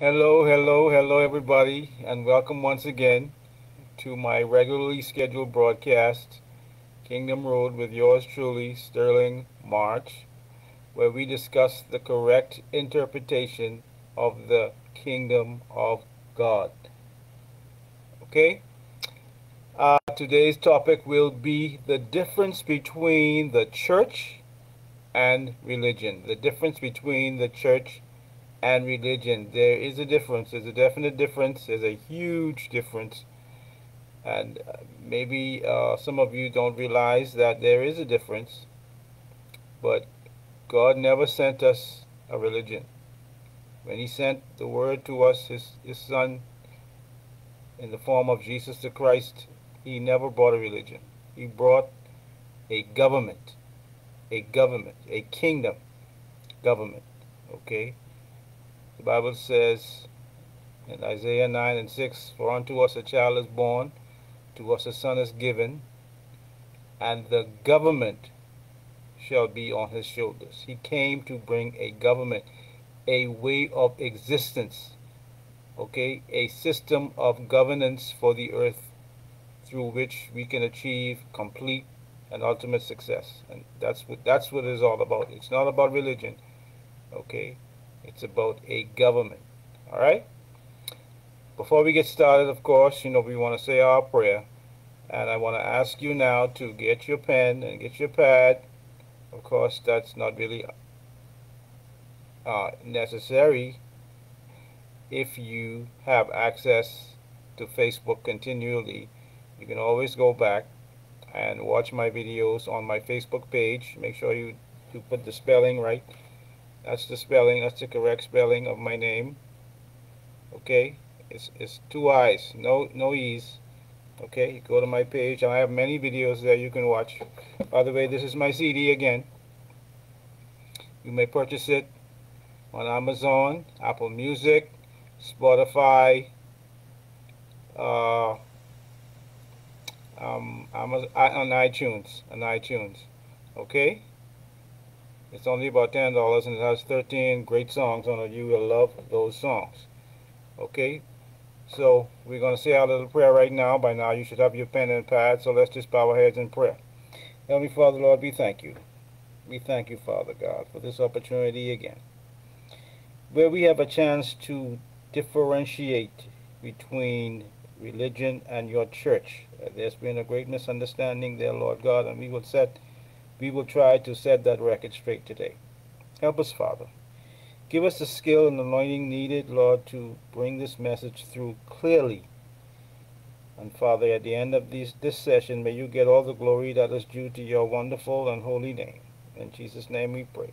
Hello, hello, hello, everybody, and welcome once again to my regularly scheduled broadcast, Kingdom Road, with yours truly, Stirling March, where we discuss the correct interpretation of the Kingdom of God. Okay? Uh, today's topic will be the difference between the church and religion. The difference between the church and religion. There is a difference. There's a definite difference. There's a huge difference. And uh, maybe uh, some of you don't realize that there is a difference. But God never sent us a religion. When He sent the Word to us, His, His Son, in the form of Jesus the Christ, He never brought a religion. He brought a government, a government, a kingdom government. Okay? The Bible says in Isaiah 9 and 6, For unto us a child is born, to us a son is given, and the government shall be on his shoulders. He came to bring a government, a way of existence, okay, a system of governance for the earth through which we can achieve complete and ultimate success. And that's what that's what it is all about. It's not about religion, okay? It's about a government. All right? Before we get started, of course, you know, we want to say our prayer. And I want to ask you now to get your pen and get your pad. Of course, that's not really uh, necessary if you have access to Facebook continually. You can always go back and watch my videos on my Facebook page. Make sure you, you put the spelling right. That's the spelling. That's the correct spelling of my name. Okay, it's it's two I's, no no E's. Okay, go to my page. I have many videos there you can watch. By the way, this is my CD again. You may purchase it on Amazon, Apple Music, Spotify, uh, um, on iTunes, on iTunes. Okay. It's only about ten dollars and it has 13 great songs on it. You will love those songs. Okay? So we're going to say our little prayer right now. By now you should have your pen and pad. So let's just bow our heads in prayer. Heavenly Father, Lord, we thank you. We thank you, Father God, for this opportunity again. Where we have a chance to differentiate between religion and your church. There's been a great misunderstanding there, Lord God, and we will set we will try to set that record straight today. Help us, Father. Give us the skill and anointing needed, Lord, to bring this message through clearly. And Father, at the end of this, this session, may you get all the glory that is due to your wonderful and holy name. In Jesus' name we pray.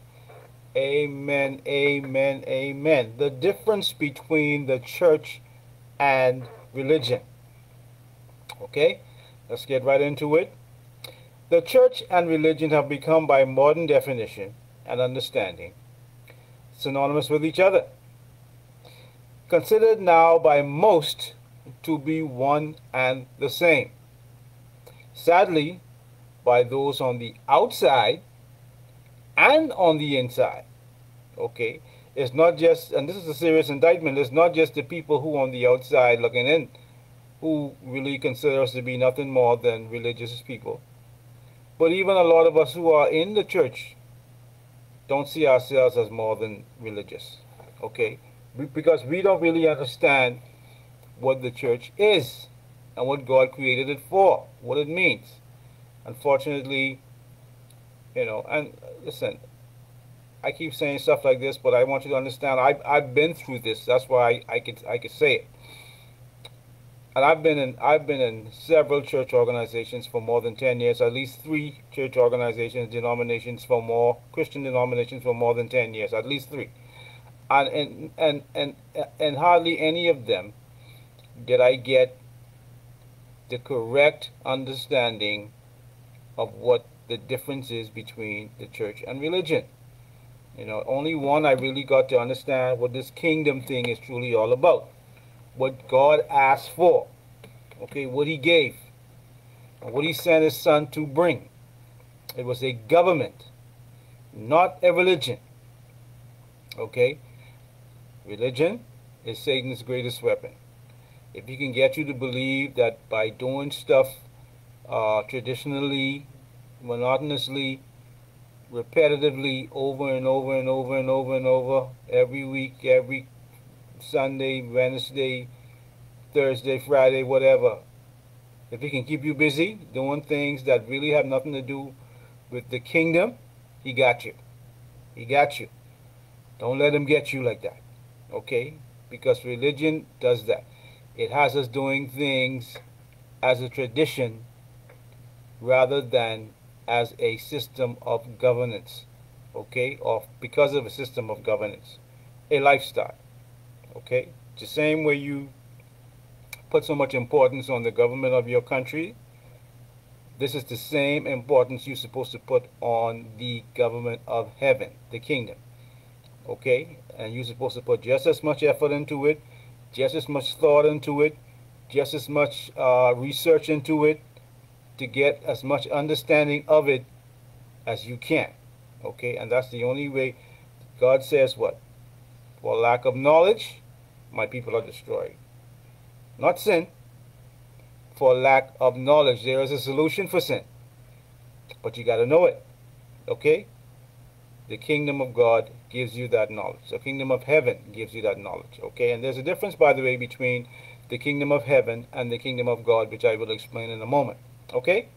Amen, amen, amen. The difference between the church and religion. Okay, let's get right into it. The church and religion have become, by modern definition and understanding, synonymous with each other. Considered now by most to be one and the same. Sadly, by those on the outside and on the inside. Okay? It's not just, and this is a serious indictment, it's not just the people who on the outside looking in who really consider us to be nothing more than religious people but even a lot of us who are in the church don't see ourselves as more than religious. Okay? Because we don't really understand what the church is and what God created it for, what it means. Unfortunately, you know, and listen, I keep saying stuff like this, but I want you to understand I've, I've been through this. That's why I, I could I could say it and I've been in I've been in several church organizations for more than 10 years, at least three church organizations, denominations for more Christian denominations for more than 10 years, at least three. And and and and, and hardly any of them did I get the correct understanding of what the difference is between the church and religion. You know, only one I really got to understand what this kingdom thing is truly all about what God asked for. Okay, what he gave. and What he sent his son to bring. It was a government, not a religion. Okay? Religion is Satan's greatest weapon. If he can get you to believe that by doing stuff uh, traditionally, monotonously, repetitively, over and over and over and over and over, every week, every Sunday, Wednesday, Thursday, Friday, whatever, if he can keep you busy doing things that really have nothing to do with the kingdom, he got you. He got you. Don't let him get you like that. Okay? Because religion does that. It has us doing things as a tradition rather than as a system of governance. Okay? Or because of a system of governance. A lifestyle. Okay? The same way you put so much importance on the government of your country, this is the same importance you're supposed to put on the government of heaven, the kingdom. Okay? And you're supposed to put just as much effort into it, just as much thought into it, just as much uh, research into it to get as much understanding of it as you can. Okay? And that's the only way. God says what? For lack of knowledge, my people are destroyed not sin, for lack of knowledge. There is a solution for sin, but you got to know it. Okay? The kingdom of God gives you that knowledge. The kingdom of heaven gives you that knowledge. Okay? And there's a difference, by the way, between the kingdom of heaven and the kingdom of God, which I will explain in a moment. Okay?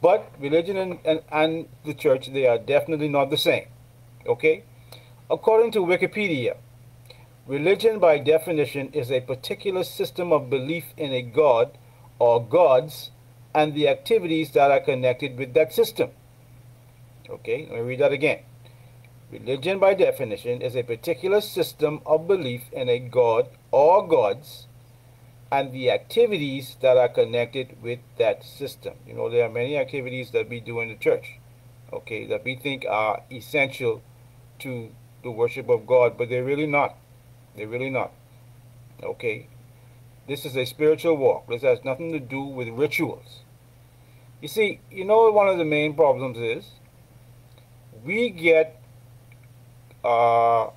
But religion and, and, and the church, they are definitely not the same. Okay? According to Wikipedia, Religion, by definition, is a particular system of belief in a god or gods and the activities that are connected with that system. Okay, let me read that again. Religion, by definition, is a particular system of belief in a god or gods and the activities that are connected with that system. You know, there are many activities that we do in the church, okay, that we think are essential to the worship of God, but they're really not. They're really not. Okay? This is a spiritual walk. This has nothing to do with rituals. You see, you know one of the main problems is? We get uh,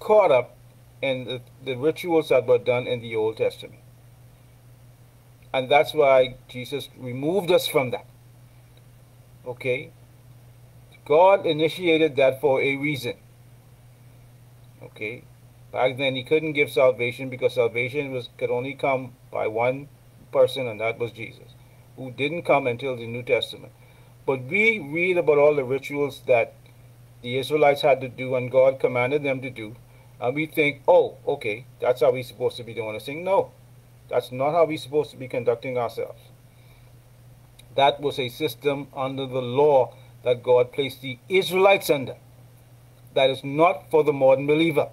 caught up in the, the rituals that were done in the Old Testament. And that's why Jesus removed us from that. Okay? God initiated that for a reason. Okay? Back then, he couldn't give salvation because salvation was could only come by one person, and that was Jesus, who didn't come until the New Testament. But we read about all the rituals that the Israelites had to do and God commanded them to do, and we think, oh, okay, that's how we're supposed to be doing this thing. No, that's not how we're supposed to be conducting ourselves. That was a system under the law that God placed the Israelites under. That is not for the modern believer.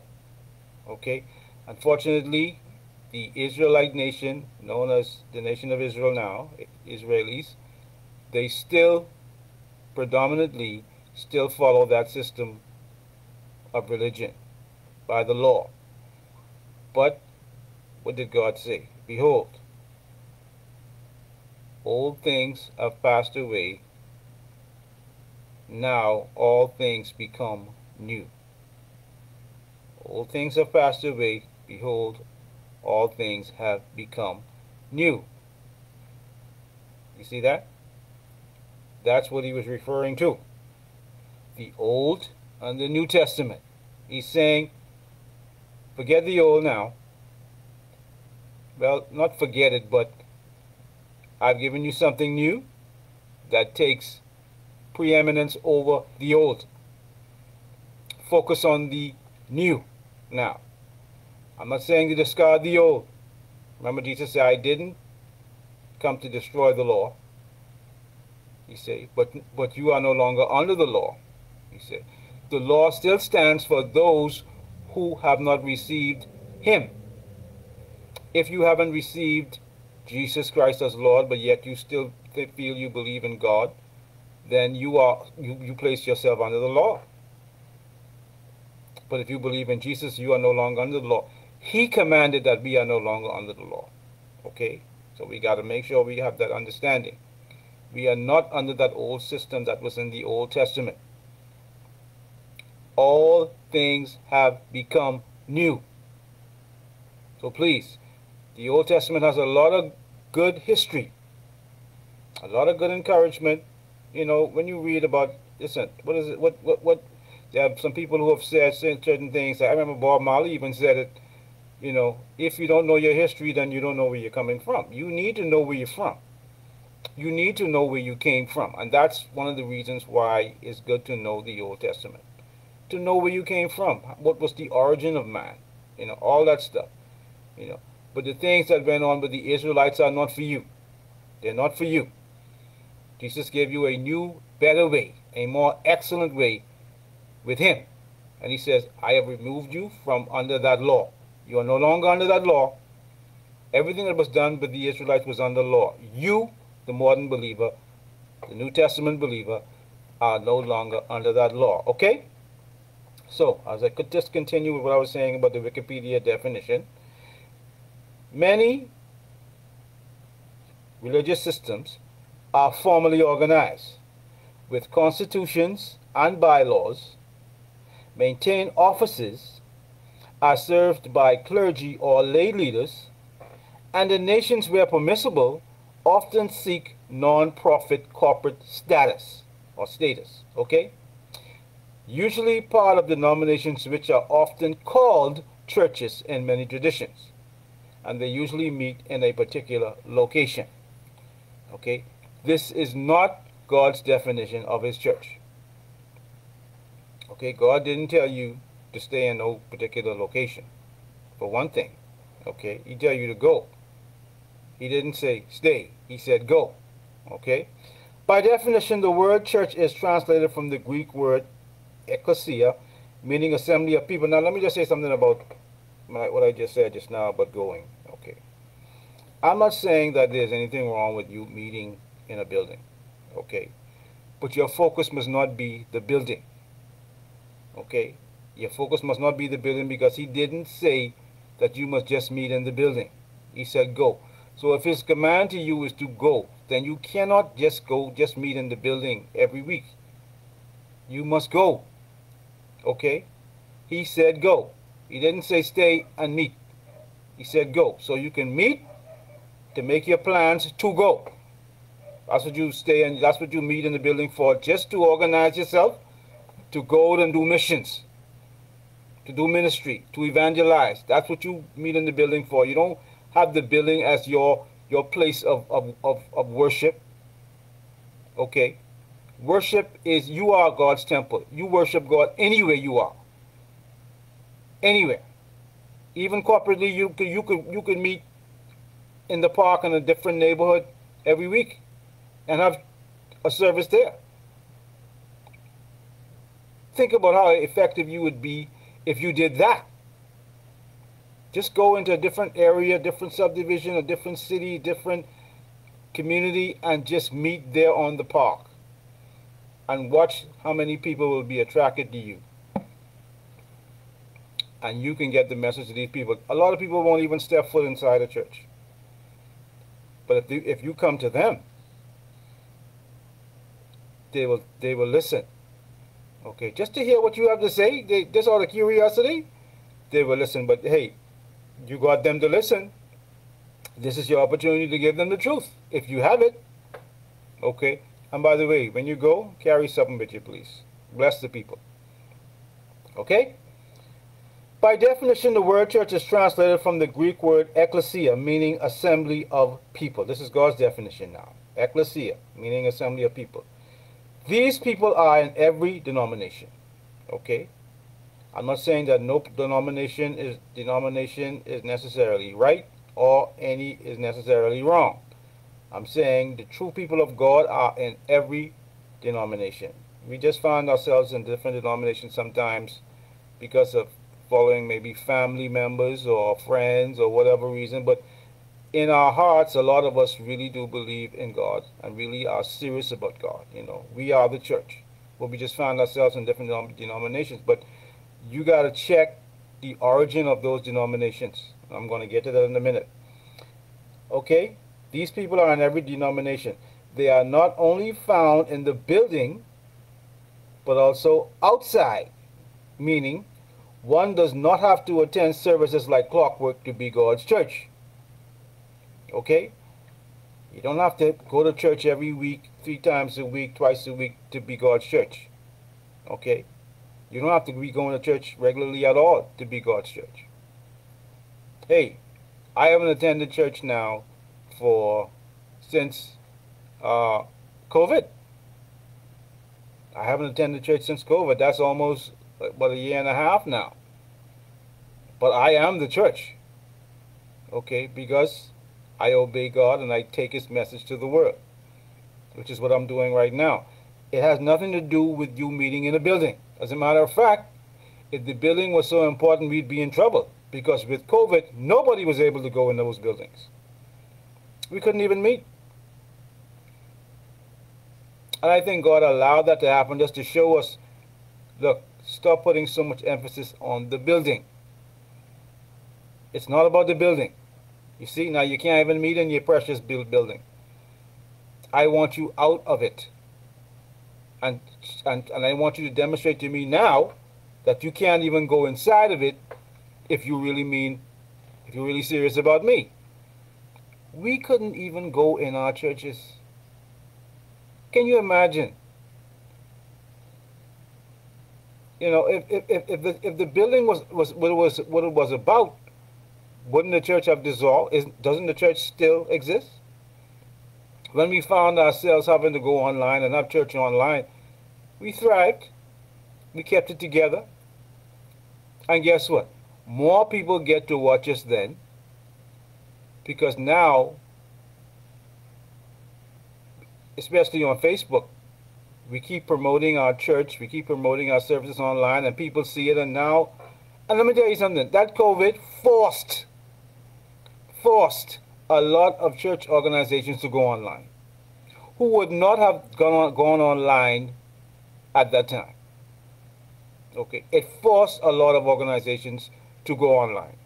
Okay, unfortunately, the Israelite nation, known as the nation of Israel now, Israelis, they still predominantly still follow that system of religion by the law. But what did God say? Behold, old things have passed away. Now all things become new. All things have passed away. Behold, all things have become new. You see that? That's what he was referring to. The Old and the New Testament. He's saying, forget the old now. Well, not forget it, but I've given you something new that takes preeminence over the old. Focus on the new. Now, I'm not saying to discard the old. Remember Jesus said, I didn't come to destroy the law. He said, but, but you are no longer under the law. He said, the law still stands for those who have not received him. If you haven't received Jesus Christ as Lord, but yet you still feel you believe in God, then you are you, you place yourself under the law. But if you believe in Jesus, you are no longer under the law. He commanded that we are no longer under the law. Okay? So we got to make sure we have that understanding. We are not under that old system that was in the Old Testament. All things have become new. So please, the Old Testament has a lot of good history, a lot of good encouragement. You know, when you read about, listen, what is it? What what what? There are some people who have said certain things. I remember Bob Marley even said it. You know, if you don't know your history, then you don't know where you're coming from. You need to know where you're from. You need to know where you came from, and that's one of the reasons why it's good to know the Old Testament, to know where you came from. What was the origin of man? You know, all that stuff. You know, but the things that went on with the Israelites are not for you. They're not for you. Jesus gave you a new, better way, a more excellent way with Him. And He says, I have removed you from under that law. You are no longer under that law. Everything that was done with the Israelites was under law. You, the modern believer, the New Testament believer, are no longer under that law. Okay? So, as I could just continue with what I was saying about the Wikipedia definition, Many religious systems are formally organized with constitutions and bylaws, maintain offices, are served by clergy or lay leaders, and the nations where permissible often seek non-profit corporate status or status, okay? Usually part of denominations which are often called churches in many traditions and they usually meet in a particular location. Okay? This is not God's definition of his church. Okay, God didn't tell you to stay in no particular location. For one thing. Okay, he tell you to go. He didn't say stay. He said go. Okay? By definition, the word church is translated from the Greek word ecclesia, meaning assembly of people. Now, let me just say something about what I just said just now about going. Okay. I'm not saying that there's anything wrong with you meeting in a building, okay? But your focus must not be the building, okay? Your focus must not be the building because he didn't say that you must just meet in the building. He said go. So if his command to you is to go, then you cannot just go, just meet in the building every week. You must go, okay? He said go. He didn't say stay and meet. He said go. So you can meet to make your plans to go. That's what you stay and that's what you meet in the building for, just to organize yourself, to go and do missions, to do ministry, to evangelize. That's what you meet in the building for. You don't have the building as your your place of, of, of, of worship. Okay? Worship is you are God's temple. You worship God anywhere you are. Anywhere. Even corporately you could you could you could meet in the park in a different neighborhood every week and have a service there. Think about how effective you would be if you did that. Just go into a different area, different subdivision, a different city, different community, and just meet there on the park. And watch how many people will be attracted to you. And you can get the message to these people. A lot of people won't even step foot inside a church. But if, if you come to them, they will they will listen. Okay, just to hear what you have to say, they, just out of curiosity, they will listen. But hey, you got them to listen. This is your opportunity to give them the truth, if you have it. Okay, and by the way, when you go, carry something with you, please. Bless the people. Okay? By definition, the word church is translated from the Greek word ecclesia, meaning assembly of people. This is God's definition now. Ecclesia, meaning assembly of people. These people are in every denomination. Okay? I'm not saying that no denomination is denomination is necessarily right or any is necessarily wrong. I'm saying the true people of God are in every denomination. We just find ourselves in different denominations sometimes because of following maybe family members or friends or whatever reason, but in our hearts, a lot of us really do believe in God and really are serious about God. You know, we are the church, but we just find ourselves in different denominations. But you got to check the origin of those denominations. I'm going to get to that in a minute. Okay, these people are in every denomination. They are not only found in the building, but also outside, meaning One does not have to attend services like clockwork to be God's church. Okay? You don't have to go to church every week, three times a week, twice a week to be God's church. Okay? You don't have to be going to church regularly at all to be God's church. Hey, I haven't attended church now for since uh, COVID. I haven't attended church since COVID. That's almost about a year and a half now. But I am the church. Okay, because I obey God and I take his message to the world, which is what I'm doing right now. It has nothing to do with you meeting in a building. As a matter of fact, if the building was so important, we'd be in trouble because with COVID, nobody was able to go in those buildings. We couldn't even meet. And I think God allowed that to happen just to show us, look, stop putting so much emphasis on the building. It's not about the building. You see, now you can't even meet in your precious building. I want you out of it. And, and, and I want you to demonstrate to me now that you can't even go inside of it if you really mean, if you're really serious about me. We couldn't even go in our churches can you imagine? You know, if, if, if, the, if the building was, was what it was what it was about, wouldn't the church have dissolved? Is, doesn't the church still exist? When we found ourselves having to go online and have church online, we thrived. We kept it together. And guess what? More people get to watch us then because now especially on Facebook, we keep promoting our church, we keep promoting our services online, and people see it. And now, and let me tell you something that COVID forced, forced a lot of church organizations to go online who would not have gone, on, gone online at that time. Okay, it forced a lot of organizations to go online.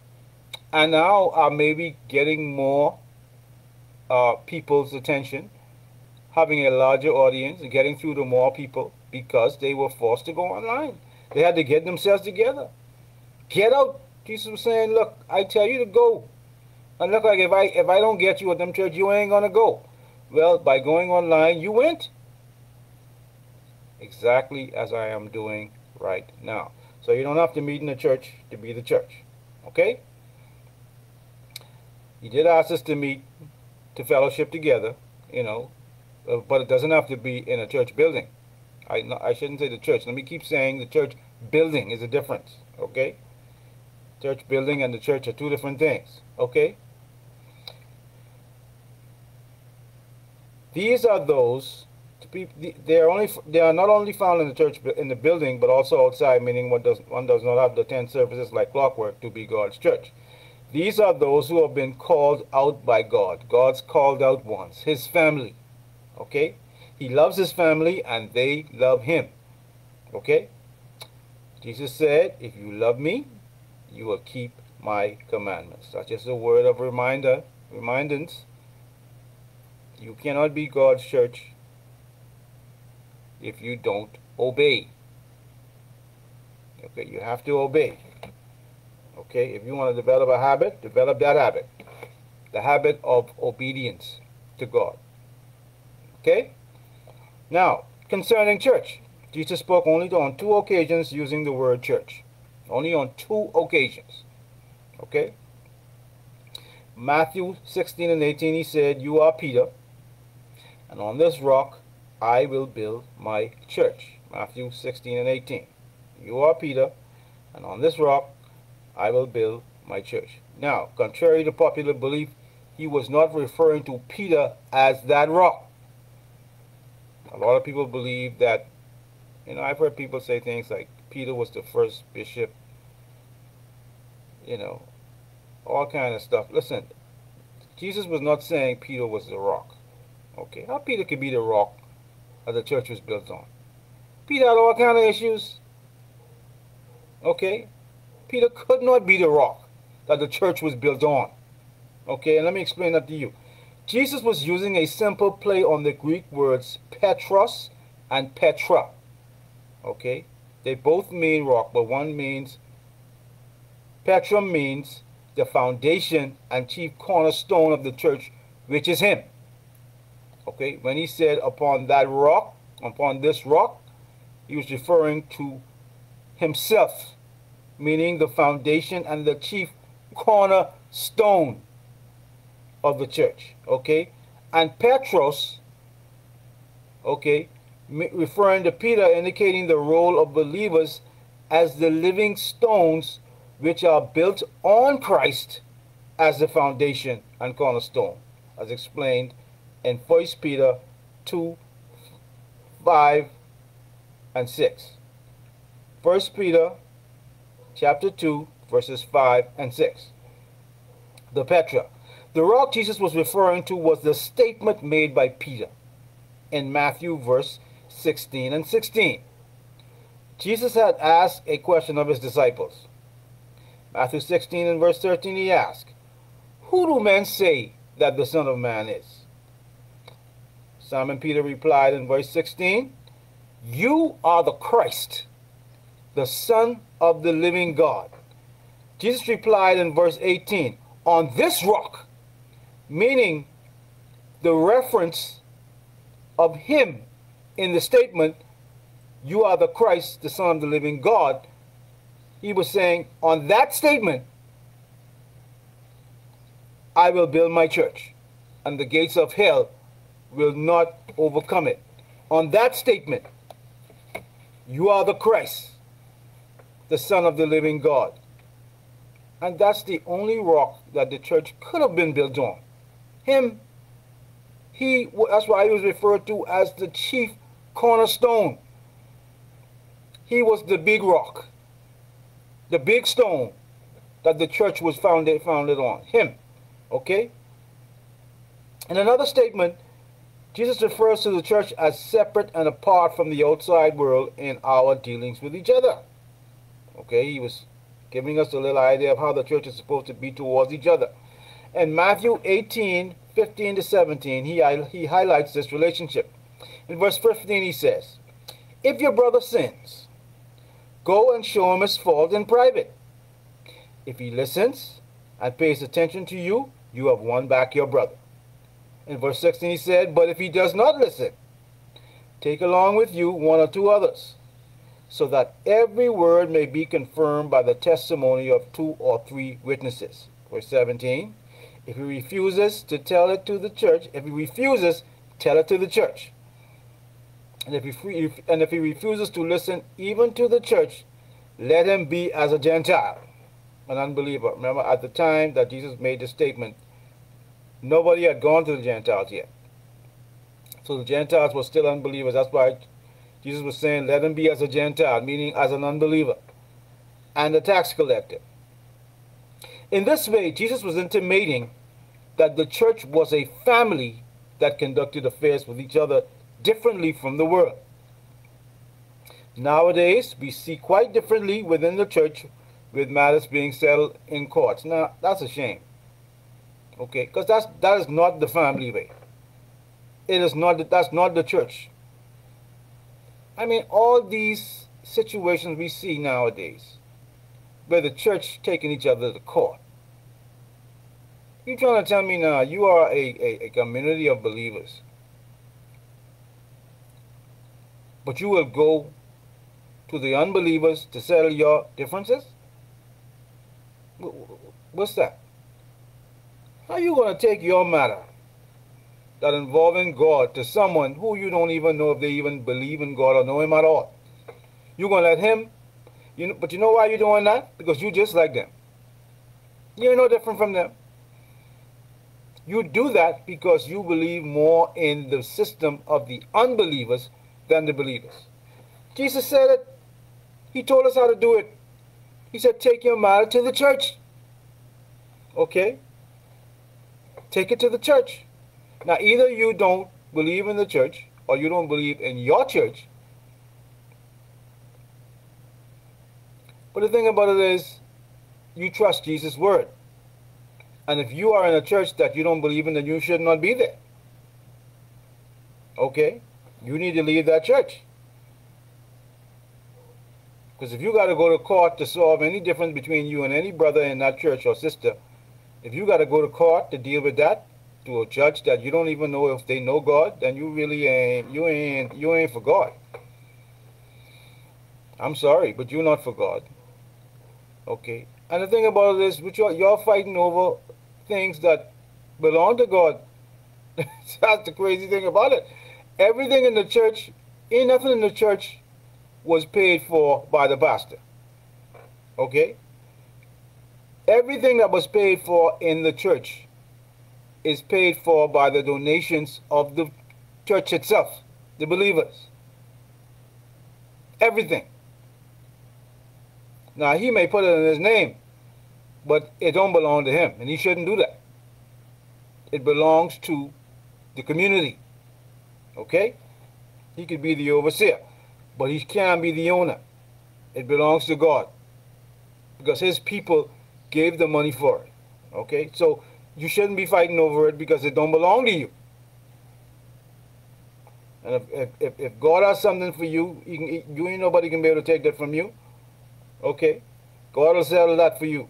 And now are maybe getting more uh, people's attention having a larger audience getting through to more people because they were forced to go online. They had to get themselves together. Get out. Jesus was saying, look, I tell you to go. And look like if I if I don't get you at them church, you ain't gonna go. Well, by going online, you went. Exactly as I am doing right now. So you don't have to meet in the church to be the church. Okay? He did ask us to meet to fellowship together, you know, uh, but it doesn't have to be in a church building. I, I shouldn't say the church. Let me keep saying the church building is a difference, okay? Church building and the church are two different things, okay? These are those they are only they are not only found in the church in the building but also outside meaning one does one does not have the 10 services like clockwork to be God's church these are those who have been called out by God God's called out ones his family Okay? He loves his family and they love him. Okay? Jesus said, if you love me, you will keep my commandments. That's just a word of reminder, remindance. You cannot be God's church if you don't obey. Okay, you have to obey. Okay, if you want to develop a habit, develop that habit. The habit of obedience to God. Okay? Now, concerning church, Jesus spoke only on two occasions using the word church. Only on two occasions. Okay? Matthew 16 and 18, he said, You are Peter, and on this rock I will build my church. Matthew 16 and 18. You are Peter, and on this rock I will build my church. Now, contrary to popular belief, he was not referring to Peter as that rock. A lot of people believe that, you know, I've heard people say things like Peter was the first bishop, you know, all kind of stuff. Listen, Jesus was not saying Peter was the rock. Okay, how Peter could be the rock that the church was built on? Peter had all kind of issues. Okay, Peter could not be the rock that the church was built on. Okay, and let me explain that to you. Jesus was using a simple play on the Greek words Petros and Petra. Okay? They both mean rock, but one means Petra means the foundation and chief cornerstone of the church, which is him. Okay, when he said upon that rock, upon this rock, he was referring to himself, meaning the foundation and the chief cornerstone of the church. Okay, and Petros, okay, referring to Peter, indicating the role of believers as the living stones which are built on Christ as the foundation and cornerstone, as explained in 1 Peter 2 5 and 6. 1 Peter chapter 2, verses 5 and 6. The Petra. The rock Jesus was referring to was the statement made by Peter in Matthew verse 16 and 16. Jesus had asked a question of his disciples. Matthew 16 and verse 13 he asked, Who do men say that the Son of Man is? Simon Peter replied in verse 16, You are the Christ, the Son of the living God. Jesus replied in verse 18, On this rock, meaning the reference of him in the statement, You are the Christ, the Son of the living God, he was saying, On that statement, I will build my church, and the gates of hell will not overcome it. On that statement, you are the Christ, the Son of the living God. And that's the only rock that the church could have been built on. Him, he, that's why he was referred to as the chief cornerstone. He was the big rock, the big stone that the church was founded, founded on. Him. Okay? In another statement, Jesus refers to the church as separate and apart from the outside world in our dealings with each other. Okay, he was giving us a little idea of how the church is supposed to be towards each other. In Matthew 18, 15 to 17, he, he highlights this relationship. In verse 15, he says, If your brother sins, go and show him his fault in private. If he listens and pays attention to you, you have won back your brother. In verse 16, he said, But if he does not listen, take along with you one or two others, so that every word may be confirmed by the testimony of two or three witnesses. Verse 17, if he refuses to tell it to the church, if he refuses, tell it to the church. And if, he, and if he refuses to listen even to the church, let him be as a Gentile, an unbeliever. Remember, at the time that Jesus made the statement, nobody had gone to the Gentiles yet. So the Gentiles were still unbelievers. That's why Jesus was saying, let him be as a Gentile, meaning as an unbeliever, and a tax collector. In this way, Jesus was intimating that the church was a family that conducted affairs with each other differently from the world. Nowadays, we see quite differently within the church with matters being settled in courts. Now, that's a shame. Okay, because that's that is not the family way. It is not that's not the church. I mean, all these situations we see nowadays, where the church taking each other to court. You trying to tell me now you are a, a, a community of believers but you will go to the unbelievers to settle your differences? What's that? How are you going to take your matter that involving God to someone who you don't even know if they even believe in God or know him at all? You're going to let him, you know, but you know why you're doing that? Because you just like them. You're no different from them. You do that because you believe more in the system of the unbelievers than the believers. Jesus said it. He told us how to do it. He said, take your matter to the church. Okay? Take it to the church. Now, either you don't believe in the church or you don't believe in your church. But the thing about it is, you trust Jesus' word. And if you are in a church that you don't believe in, then you should not be there. Okay? You need to leave that church. Because if you got to go to court to solve any difference between you and any brother in that church or sister, if you got to go to court to deal with that to a judge that you don't even know if they know God, then you really ain't you ain't you ain't for God. I'm sorry, but you're not for God. Okay. And the thing about it is, which you're, you're fighting over things that belong to God. That's the crazy thing about it. Everything in the church, ain't nothing in the church was paid for by the pastor. Okay? Everything that was paid for in the church is paid for by the donations of the church itself, the believers. Everything. Now he may put it in his name, but it don't belong to him, and he shouldn't do that. It belongs to the community. Okay? He could be the overseer, but he can't be the owner. It belongs to God. Because his people gave the money for it. Okay? So you shouldn't be fighting over it because it don't belong to you. And if, if, if God has something for you, you, can, you ain't nobody can be able to take that from you. Okay? God will settle that for you.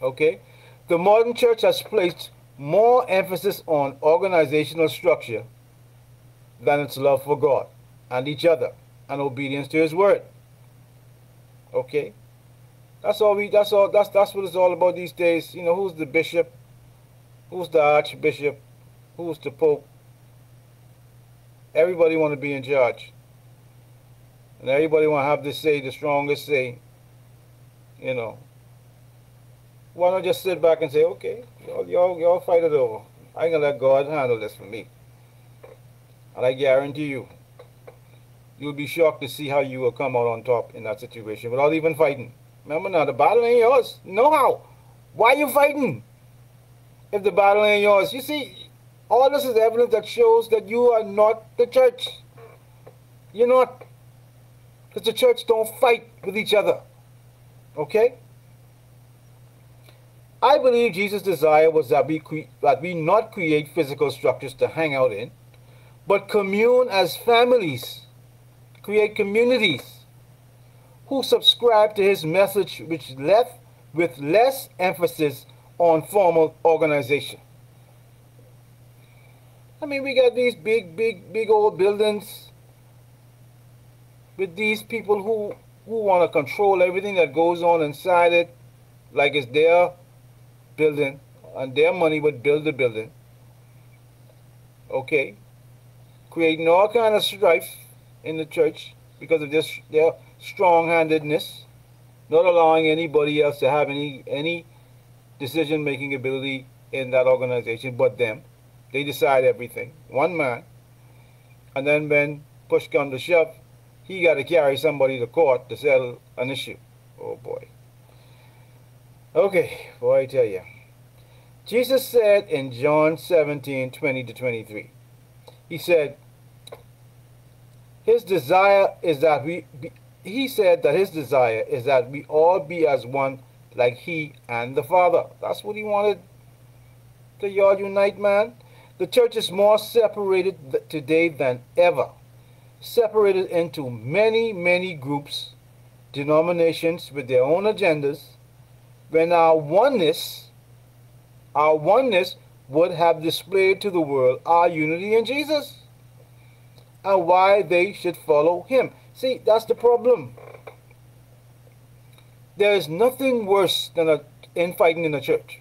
Okay? The modern church has placed more emphasis on organizational structure than its love for God and each other and obedience to his word. Okay? That's all we that's all that's that's what it's all about these days. You know, who's the bishop? Who's the archbishop? Who's the pope? Everybody want to be in charge. And everybody want to have the say, the strongest say. You know. Why not just sit back and say, okay, y'all, y'all, y'all fight it over. I ain't gonna let God handle this for me. And I guarantee you, you'll be shocked to see how you will come out on top in that situation without even fighting. Remember now, the battle ain't yours. No how. Why you fighting? If the battle ain't yours. You see, all this is evidence that shows that you are not the church. You're not. Because the church don't fight with each other. Okay? I believe Jesus' desire was that we, that we not create physical structures to hang out in, but commune as families, create communities who subscribed to his message which left with less emphasis on formal organization. I mean, we got these big, big, big old buildings with these people who who want to control everything that goes on inside it, like it's their building, and their money would build the building. Okay, creating all kind of strife in the church because of this their strong-handedness, not allowing anybody else to have any any decision-making ability in that organization but them. They decide everything. One man. And then when push comes to shove, he got to carry somebody to court to settle an issue. Oh boy. Okay, boy, I tell you. Jesus said in John 17, 20 to 23, he said, his desire is that we, be, he said that his desire is that we all be as one like he and the Father. That's what he wanted to y'all unite, man. The church is more separated today than ever. Separated into many, many groups, denominations with their own agendas, when our oneness, our oneness would have displayed to the world our unity in Jesus and why they should follow him. See, that's the problem. There is nothing worse than a infighting in a church.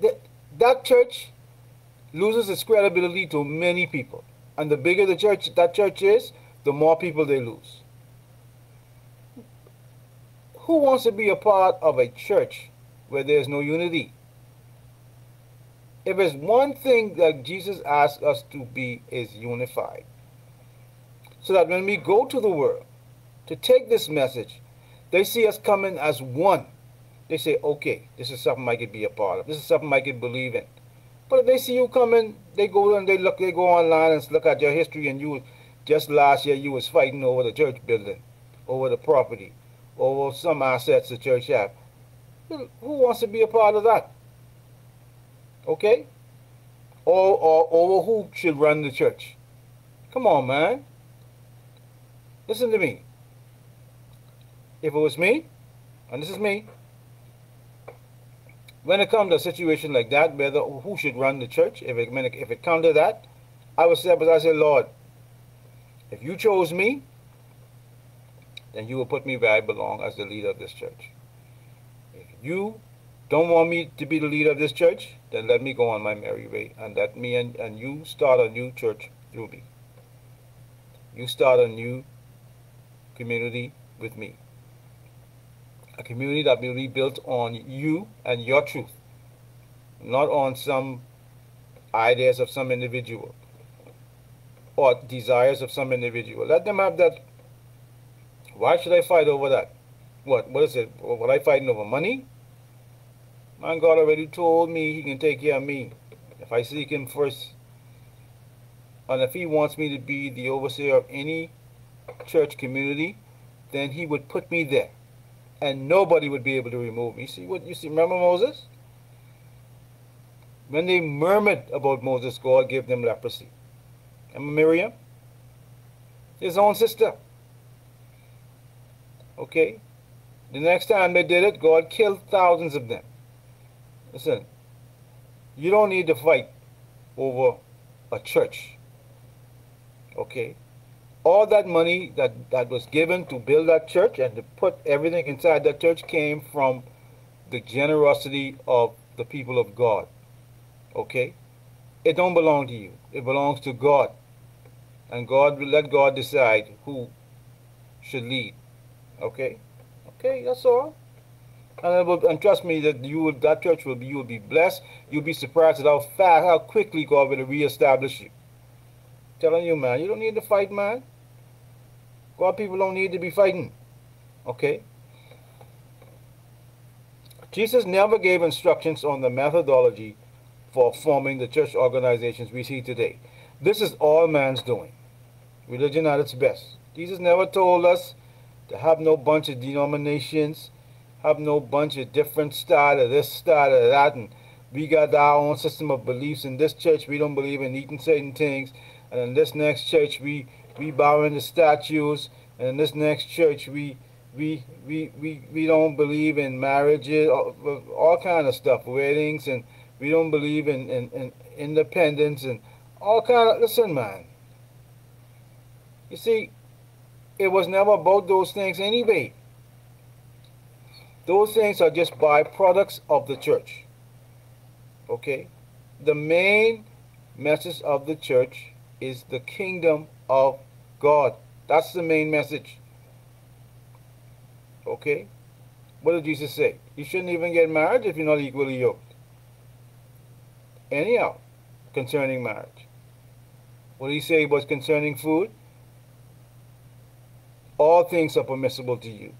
That, that church loses its credibility to many people. And the bigger the church that church is, the more people they lose. Who wants to be a part of a church where there's no unity? If there's one thing that Jesus asks us to be is unified. So that when we go to the world to take this message, they see us coming as one. They say, okay, this is something I could be a part of. This is something I could believe in. But if they see you coming, they go and they look, they go online and look at your history, and you just last year you was fighting over the church building, over the property, over some assets the church have. Who wants to be a part of that? Okay? Or, or over who should run the church? Come on, man. Listen to me. If it was me, and this is me, when it comes to a situation like that, whether who should run the church, if it if it comes to that, I would say, but I say, Lord, if you chose me, then you will put me where I belong as the leader of this church. If you don't want me to be the leader of this church, then let me go on my merry way and let me and, and you start a new church through me. You start a new community with me. A community that will be built on you and your truth, not on some ideas of some individual or desires of some individual. Let them have that. Why should I fight over that? What? What is it? What I fighting over? Money? My God already told me he can take care of me if I seek him first. And if he wants me to be the overseer of any church community, then he would put me there. And nobody would be able to remove me. See what you see? Remember Moses? When they murmured about Moses, God gave them leprosy. Remember Miriam? His own sister. Okay? The next time they did it, God killed thousands of them. Listen, you don't need to fight over a church. Okay? All that money that, that was given to build that church and to put everything inside that church came from the generosity of the people of God. Okay? It don't belong to you. It belongs to God. And God will let God decide who should lead. Okay? Okay, that's all. And, will, and trust me that you will, that church will be you will be blessed. You'll be surprised at how fast, how quickly God will reestablish you. telling you, man, you don't need to fight, man. God people don't need to be fighting. Okay? Jesus never gave instructions on the methodology for forming the church organizations we see today. This is all man's doing. Religion at its best. Jesus never told us to have no bunch of denominations have no bunch of different style of this style of that and we got our own system of beliefs in this church we don't believe in eating certain things and in this next church we we bow the statues and in this next church we we we we, we don't believe in marriages all, all kind of stuff weddings and we don't believe in, in, in independence and all kind of listen man you see it was never about those things anyway those things are just byproducts of the church. Okay? The main message of the church is the kingdom of God. That's the main message. Okay? What did Jesus say? You shouldn't even get married if you're not equally yoked. Anyhow, concerning marriage. What did he say was concerning food? All things are permissible to you.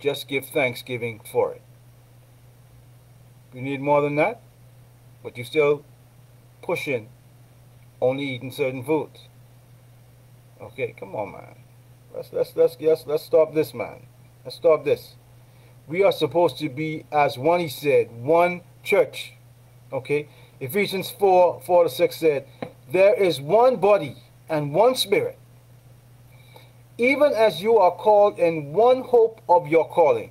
Just give thanksgiving for it. You need more than that, but you're still pushing only eating certain foods. Okay, come on, man. Let's let's let's let's let's stop this, man. Let's stop this. We are supposed to be as one, he said, one church. Okay? Ephesians 4, 4 to 6 said, There is one body and one spirit, even as you are called in one hope of your calling,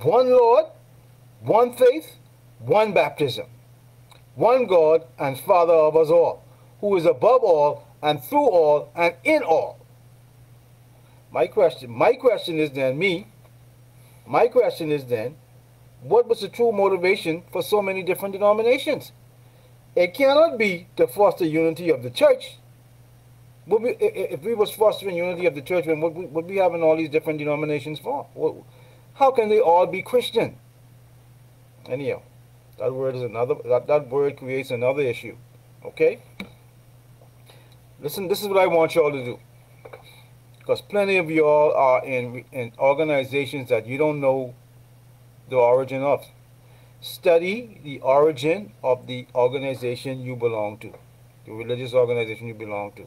one Lord, one faith, one baptism, one God and Father of us all, who is above all and through all and in all. My question, my question is then, me, my question is then, what was the true motivation for so many different denominations? It cannot be to foster unity of the church we, if we was fostering unity of the church, then what would we having all these different denominations for? How can they all be Christian? Anyhow, that word is another. That that word creates another issue. Okay. Listen, this is what I want y'all to do. Because plenty of y'all are in in organizations that you don't know the origin of. Study the origin of the organization you belong to, the religious organization you belong to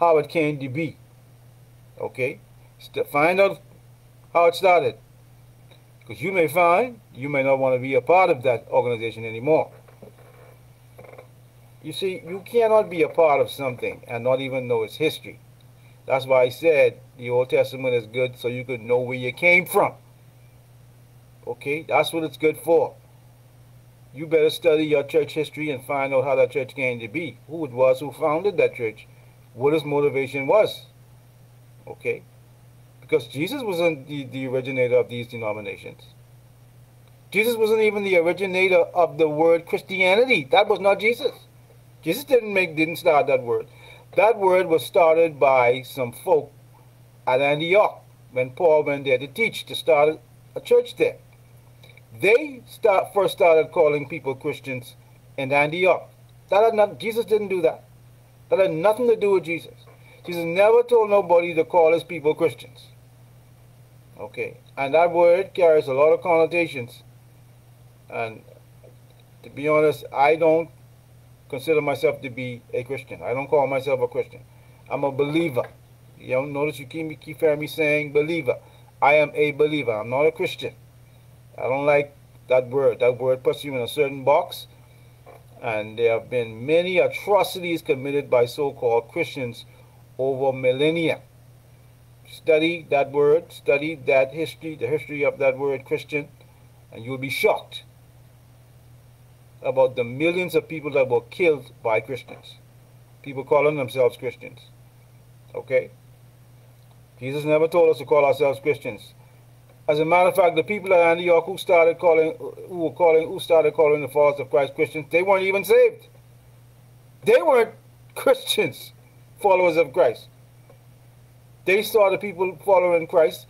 how it came to be. Okay? Find out how it started. Because you may find you may not want to be a part of that organization anymore. You see, you cannot be a part of something and not even know its history. That's why I said the Old Testament is good so you could know where you came from. Okay, that's what it's good for. You better study your church history and find out how that church came to be, who it was who founded that church, what his motivation was. Okay, because Jesus wasn't the, the originator of these denominations. Jesus wasn't even the originator of the word Christianity. That was not Jesus. Jesus didn't make didn't start that word. That word was started by some folk at Antioch when Paul went there to teach, to start a church there. They start, first started calling people Christians in Antioch. That had not, Jesus didn't do that. That had nothing to do with Jesus. Jesus never told nobody to call his people Christians. Okay, and that word carries a lot of connotations. And to be honest, I don't consider myself to be a Christian. I don't call myself a Christian. I'm a believer. You know, notice you keep, keep hearing me saying believer. I am a believer. I'm not a Christian. I don't like that word. That word puts you in a certain box. And there have been many atrocities committed by so-called Christians over millennia. Study that word, study that history, the history of that word Christian, and you'll be shocked about the millions of people that were killed by Christians. People calling themselves Christians. Okay? Jesus never told us to call ourselves Christians. As a matter of fact, the people at Antioch who started calling, who were calling, who started calling the followers of Christ Christians, they weren't even saved. They weren't Christians, followers of Christ. They saw the people following Christ.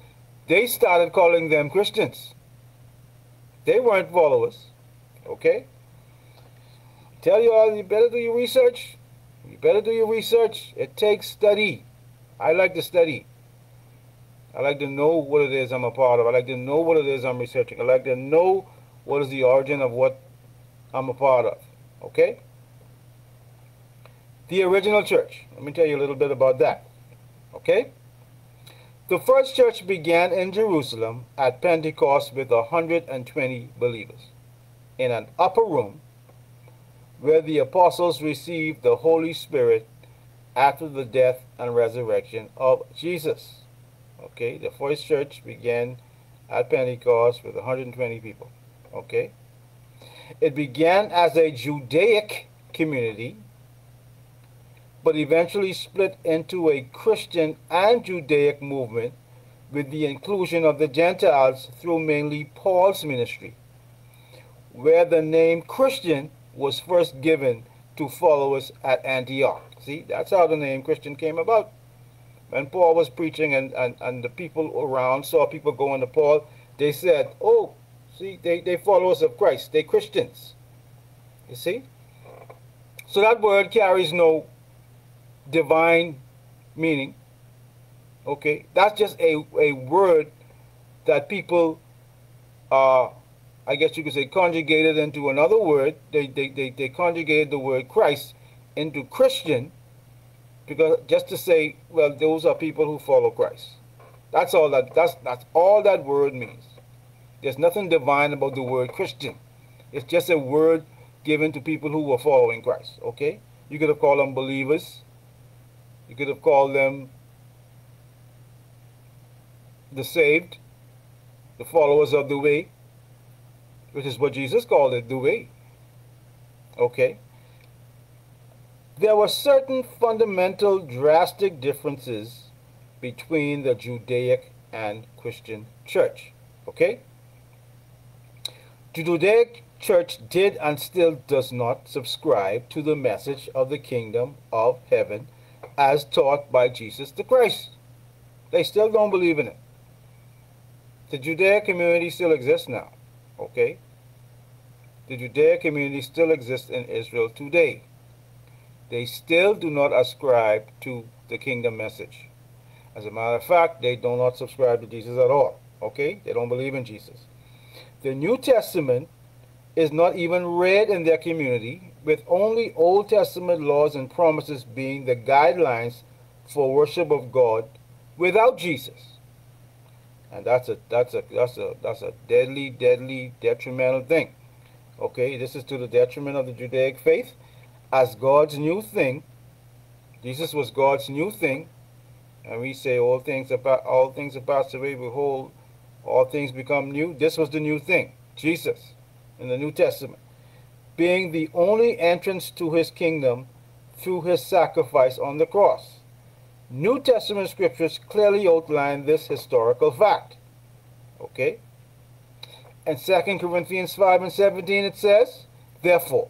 They started calling them Christians. They weren't followers. Okay? Tell you all, you better do your research. You better do your research. It takes study. I like to study. I like to know what it is I'm a part of. I like to know what it is I'm researching. I like to know what is the origin of what I'm a part of. Okay? The original church. Let me tell you a little bit about that. Okay? The first church began in Jerusalem at Pentecost with 120 believers in an upper room where the apostles received the Holy Spirit after the death and resurrection of Jesus. Okay, the first church began at Pentecost with 120 people. Okay, it began as a Judaic community, but eventually split into a Christian and Judaic movement with the inclusion of the Gentiles through mainly Paul's ministry, where the name Christian was first given to followers at Antioch. See, that's how the name Christian came about. When Paul was preaching and, and, and the people around saw people going to Paul, they said, oh, see, they, they followers of Christ. They Christians. You see? So that word carries no divine meaning. Okay? That's just a, a word that people uh, I guess you could say, conjugated into another word. They, they, they, they conjugated the word Christ into Christian because just to say, well, those are people who follow Christ. That's all that that's that's all that word means. There's nothing divine about the word Christian. It's just a word given to people who were following Christ. Okay? You could have called them believers. You could have called them the saved, the followers of the way which is what Jesus called it, the way. Okay? There were certain fundamental drastic differences between the Judaic and Christian church. Okay? The Judaic church did and still does not subscribe to the message of the kingdom of heaven as taught by Jesus the Christ. They still don't believe in it. The Judaic community still exists now. Okay? The Judaic community still exists in Israel today. They still do not ascribe to the kingdom message. As a matter of fact, they do not subscribe to Jesus at all. Okay? They don't believe in Jesus. The New Testament is not even read in their community, with only Old Testament laws and promises being the guidelines for worship of God without Jesus. And that's a that's a that's a that's a deadly, deadly, detrimental thing. Okay, this is to the detriment of the Judaic faith as God's new thing. Jesus was God's new thing. and we say all things about all things are passed away, behold, all things become new. This was the new thing, Jesus, in the New Testament, being the only entrance to his kingdom through his sacrifice on the cross. New Testament scriptures clearly outline this historical fact. Okay? And 2 Corinthians 5 and 17 it says, Therefore,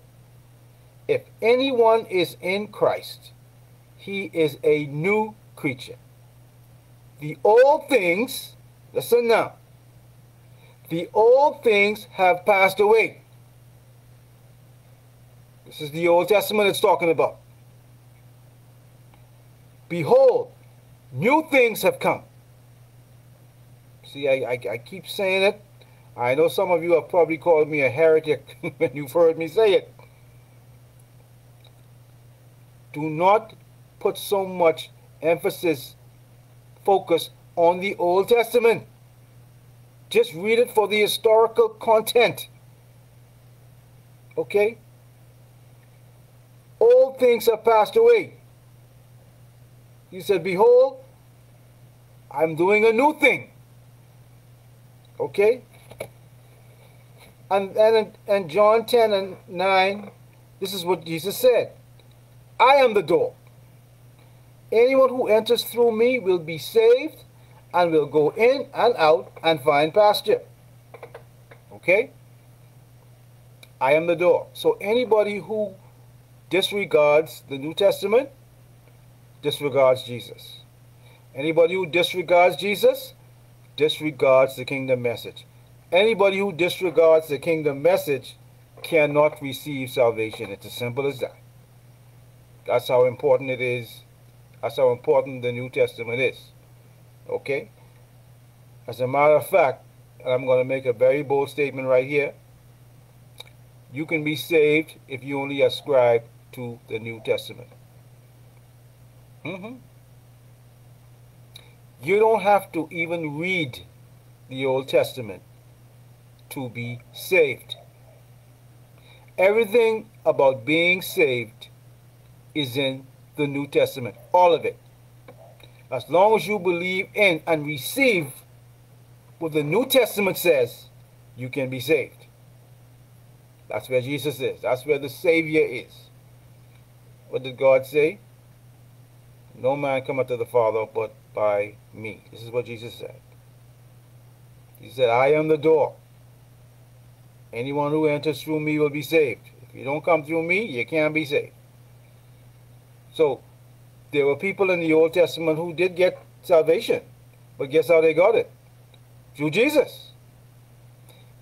if anyone is in Christ, he is a new creature. The old things, listen now, the old things have passed away. This is the Old Testament it's talking about. Behold, new things have come. See, I, I, I, keep saying it. I know some of you have probably called me a heretic when you've heard me say it. Do not put so much emphasis, focus on the Old Testament. Just read it for the historical content. Okay? All things have passed away. He said, Behold, I'm doing a new thing. Okay? And and and John 10 and 9, this is what Jesus said. I am the door. Anyone who enters through me will be saved and will go in and out and find pasture. Okay? I am the door. So anybody who disregards the New Testament disregards Jesus. Anybody who disregards Jesus disregards the kingdom message. Anybody who disregards the kingdom message cannot receive salvation. It's as simple as that. That's how important it is. That's how important the New Testament is. Okay? As a matter of fact, and I'm going to make a very bold statement right here. You can be saved if you only ascribe to the New Testament. Mm-hmm. You don't have to even read the Old Testament to be saved. Everything about being saved is in the New Testament, all of it. As long as you believe in and receive what the New Testament says, you can be saved. That's where Jesus is. That's where the Savior is. What did God say? No man cometh to the Father but by me. This is what Jesus said. He said, I am the door. Anyone who enters through me will be saved. If you don't come through me, you can't be saved. So, there were people in the Old Testament who did get salvation. But guess how they got it? Through Jesus.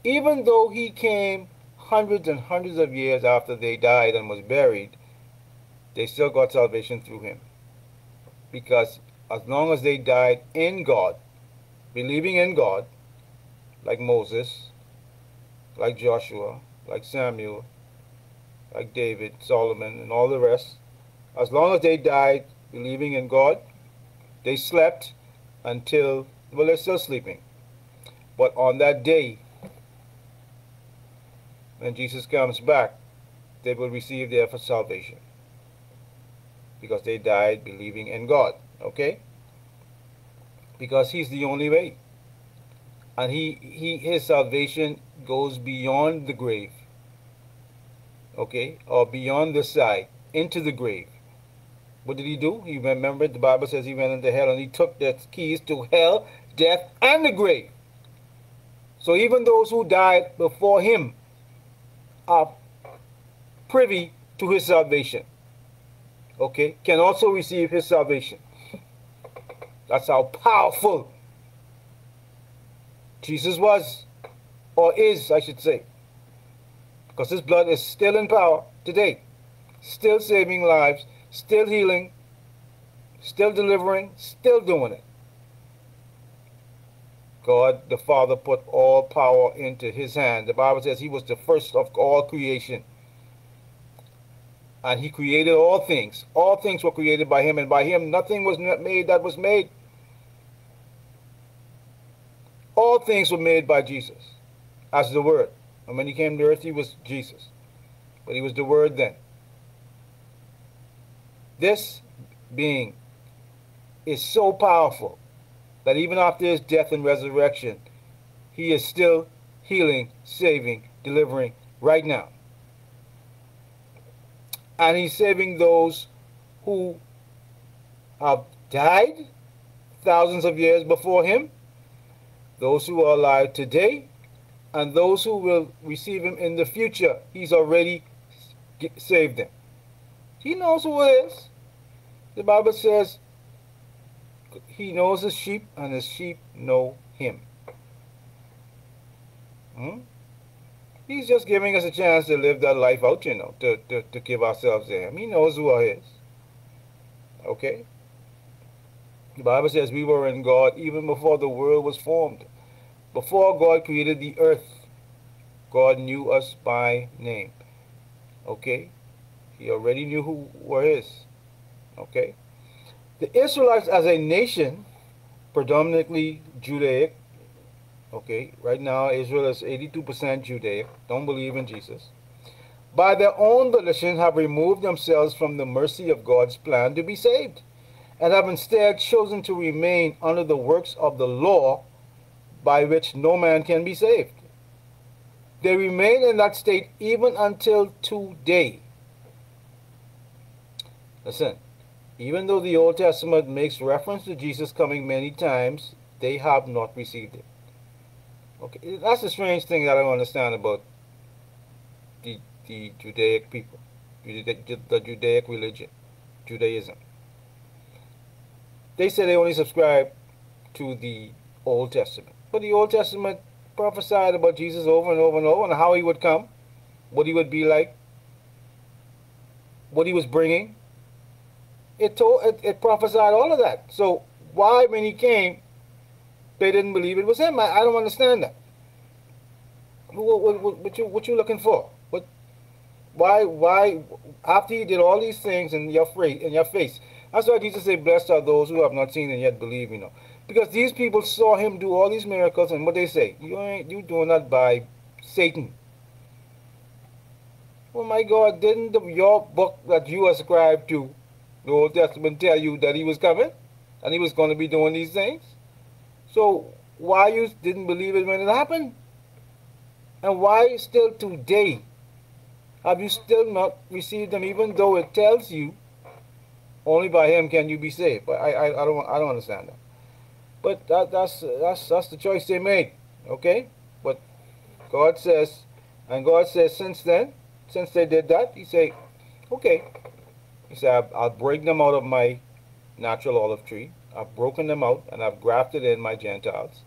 Even though he came hundreds and hundreds of years after they died and was buried, they still got salvation through him because as long as they died in God, believing in God, like Moses, like Joshua, like Samuel, like David, Solomon, and all the rest, as long as they died believing in God, they slept until, well, they're still sleeping. But on that day, when Jesus comes back, they will receive their salvation because they died believing in God. Okay? Because He's the only way. And he, he His salvation goes beyond the grave. Okay? Or beyond the side, into the grave. What did he do? He remembered the Bible says he went into hell and he took the keys to hell, death, and the grave. So even those who died before him are privy to his salvation okay, can also receive his salvation. That's how powerful Jesus was, or is, I should say. Because his blood is still in power today, still saving lives, still healing, still delivering, still doing it. God the Father put all power into his hand. The Bible says he was the first of all creation and he created all things. All things were created by him, and by him nothing was made that was made. All things were made by Jesus, as the Word. And when he came to earth, he was Jesus. But he was the Word then. This being is so powerful that even after his death and resurrection, he is still healing, saving, delivering right now. And he's saving those who have died thousands of years before him, those who are alive today, and those who will receive him in the future. He's already saved them. He knows who it is. The Bible says he knows his sheep and his sheep know him. Hmm? He's just giving us a chance to live that life out, you know, to, to, to give ourselves to him. He knows who are his. Okay? The Bible says we were in God even before the world was formed. Before God created the earth, God knew us by name. Okay? He already knew who were his. Okay? The Israelites as a nation, predominantly Judaic, okay, right now Israel is 82% Judaic, don't believe in Jesus, by their own volition have removed themselves from the mercy of God's plan to be saved, and have instead chosen to remain under the works of the law by which no man can be saved. They remain in that state even until today. Listen, even though the Old Testament makes reference to Jesus coming many times, they have not received it. Okay, that's a strange thing that I don't understand about the, the Judaic people, the, the Judaic religion, Judaism. They say they only subscribe to the Old Testament. But the Old Testament prophesied about Jesus over and over and over and how he would come, what he would be like, what he was bringing, it told it, it prophesied all of that. So why, when he came, they didn't believe it was him? I, I don't understand that. What, what, what, you what you looking for? What? Why why after he did all these things in your face in your face? That's why Jesus said, "Blessed are those who have not seen and yet believe." You know, because these people saw him do all these miracles, and what they say, "You ain't you doing that by Satan." Oh my God! Didn't the, your book that you ascribe to the Old Testament tell you that he was coming and he was going to be doing these things. So why you didn't believe it when it happened? And why still today have you still not received them even though it tells you only by him can you be saved? But I, I, I don't I don't understand that. But that, that's that's that's the choice they made. Okay? But God says and God says since then, since they did that, he say, okay, he said, I'll break them out of my natural olive tree. I've broken them out and I've grafted in my Gentiles.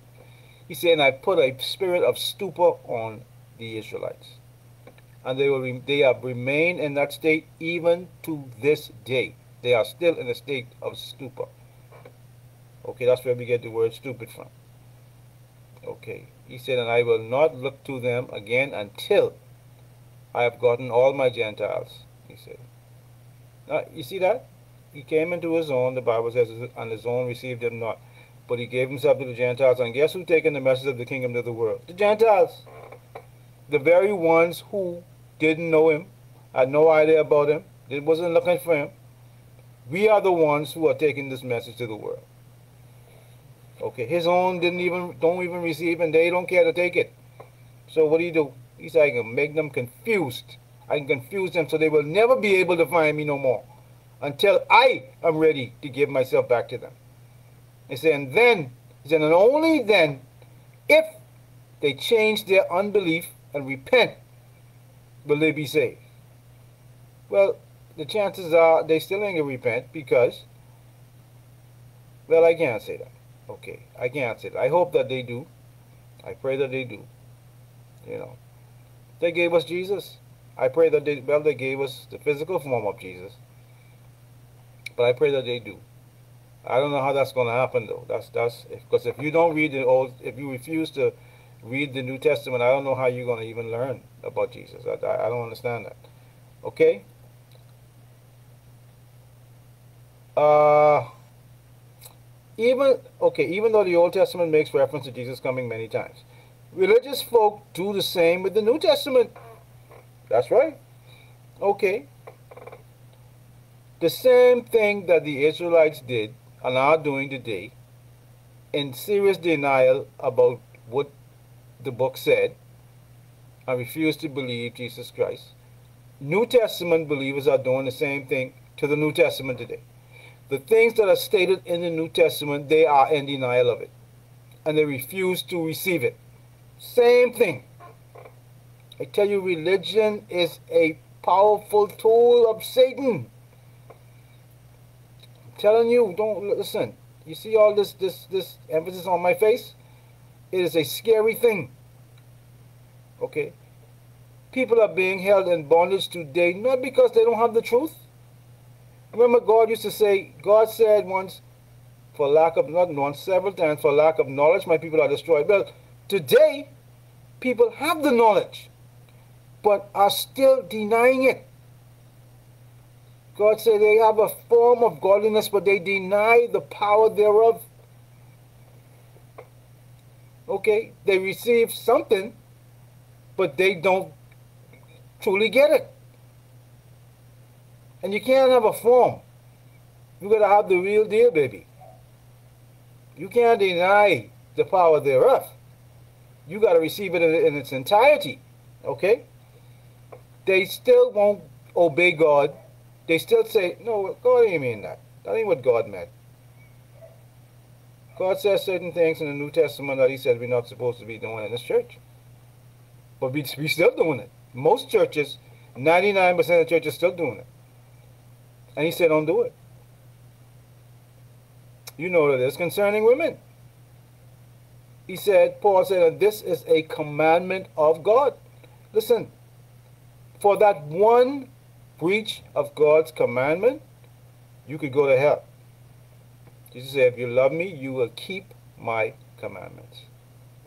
He said, and I put a spirit of stupor on the Israelites. And they will they have remained in that state even to this day. They are still in a state of stupor. Okay, that's where we get the word stupid from. Okay. He said, and I will not look to them again until I have gotten all my Gentiles, he said. Now, you see that? He came into his own, the Bible says, and his own received him not. But he gave himself to the Gentiles. And guess who taken the message of the kingdom to the world? The Gentiles. The very ones who didn't know him, had no idea about him, they wasn't looking for him. We are the ones who are taking this message to the world. Okay, his own didn't even don't even receive and they don't care to take it. So what do you do? He's like make them confused I can confuse them so they will never be able to find me no more until I am ready to give myself back to them. He said, and then, he said, and only then, if they change their unbelief and repent, will they be saved. Well, the chances are they still ain't gonna repent because, well, I can't say that. Okay, I can't say that. I hope that they do. I pray that they do. You know, they gave us Jesus. I pray that they, well, they gave us the physical form of Jesus. But I pray that they do. I don't know how that's going to happen, though. That's that's because if, if you don't read the old, if you refuse to read the New Testament, I don't know how you're going to even learn about Jesus. I, I, don't understand that. Okay. Uh, even okay, even though the Old Testament makes reference to Jesus coming many times, religious folk do the same with the New Testament. That's right. Okay. The same thing that the Israelites did and are doing today in serious denial about what the book said and refuse to believe Jesus Christ. New Testament believers are doing the same thing to the New Testament today. The things that are stated in the New Testament, they are in denial of it. And they refuse to receive it. Same thing. I tell you, religion is a powerful tool of Satan. Telling you, don't listen. You see all this this this emphasis on my face? It is a scary thing. Okay? People are being held in bondage today not because they don't have the truth. Remember God used to say, God said once, for lack of not once, several times, for lack of knowledge, my people are destroyed. Well, today, people have the knowledge, but are still denying it. God said they have a form of godliness, but they deny the power thereof. Okay, they receive something, but they don't truly get it. And you can't have a form. You gotta have the real deal, baby. You can't deny the power thereof. You gotta receive it in, its entirety. Okay? They still won't obey God. They still say, no, God ain't mean that. That ain't what God meant. God says certain things in the New Testament that he said we're not supposed to be doing in this church. But we, we still doing it. Most churches, 99% of the churches still doing it. And he said, don't do it. You know that it's concerning women. He said, Paul said, this is a commandment of God. Listen, for that one breach of God's commandment, you could go to hell. Jesus said, if you love me, you will keep my commandments.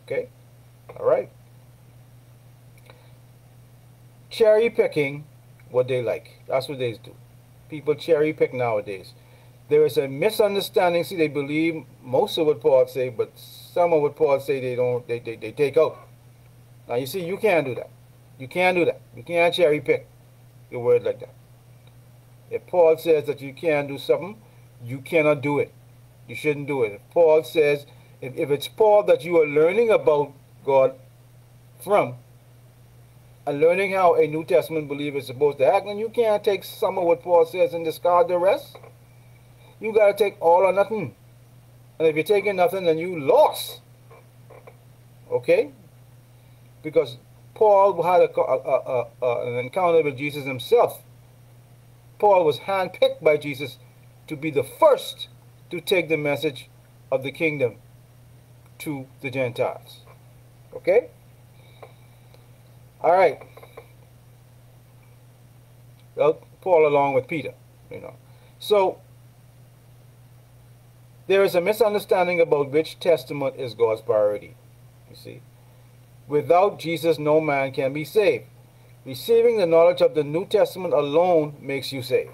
Okay? All right. Cherry picking what they like. That's what they do. People cherry pick nowadays. There is a misunderstanding. See, they believe most of what Paul say, but some of what Paul say they don't. They, they, they take out. Now you see, you can't do that. You can't do that. You can't cherry pick your word like that. If Paul says that you can't do something, you cannot do it. You shouldn't do it. If Paul says, if, if it's Paul that you are learning about God from, and learning how a New Testament believer is supposed to act, then you can't take some of what Paul says and discard the rest. You got to take all or nothing. And if you're taking nothing, then you lost. Okay? Because Paul had a, a, a, an encounter with Jesus himself. Paul was handpicked by Jesus to be the first to take the message of the kingdom to the Gentiles. Okay? All right. Well, Paul along with Peter, you know. So, there is a misunderstanding about which testament is God's priority. You see? Without Jesus, no man can be saved. Receiving the knowledge of the New Testament alone makes you saved.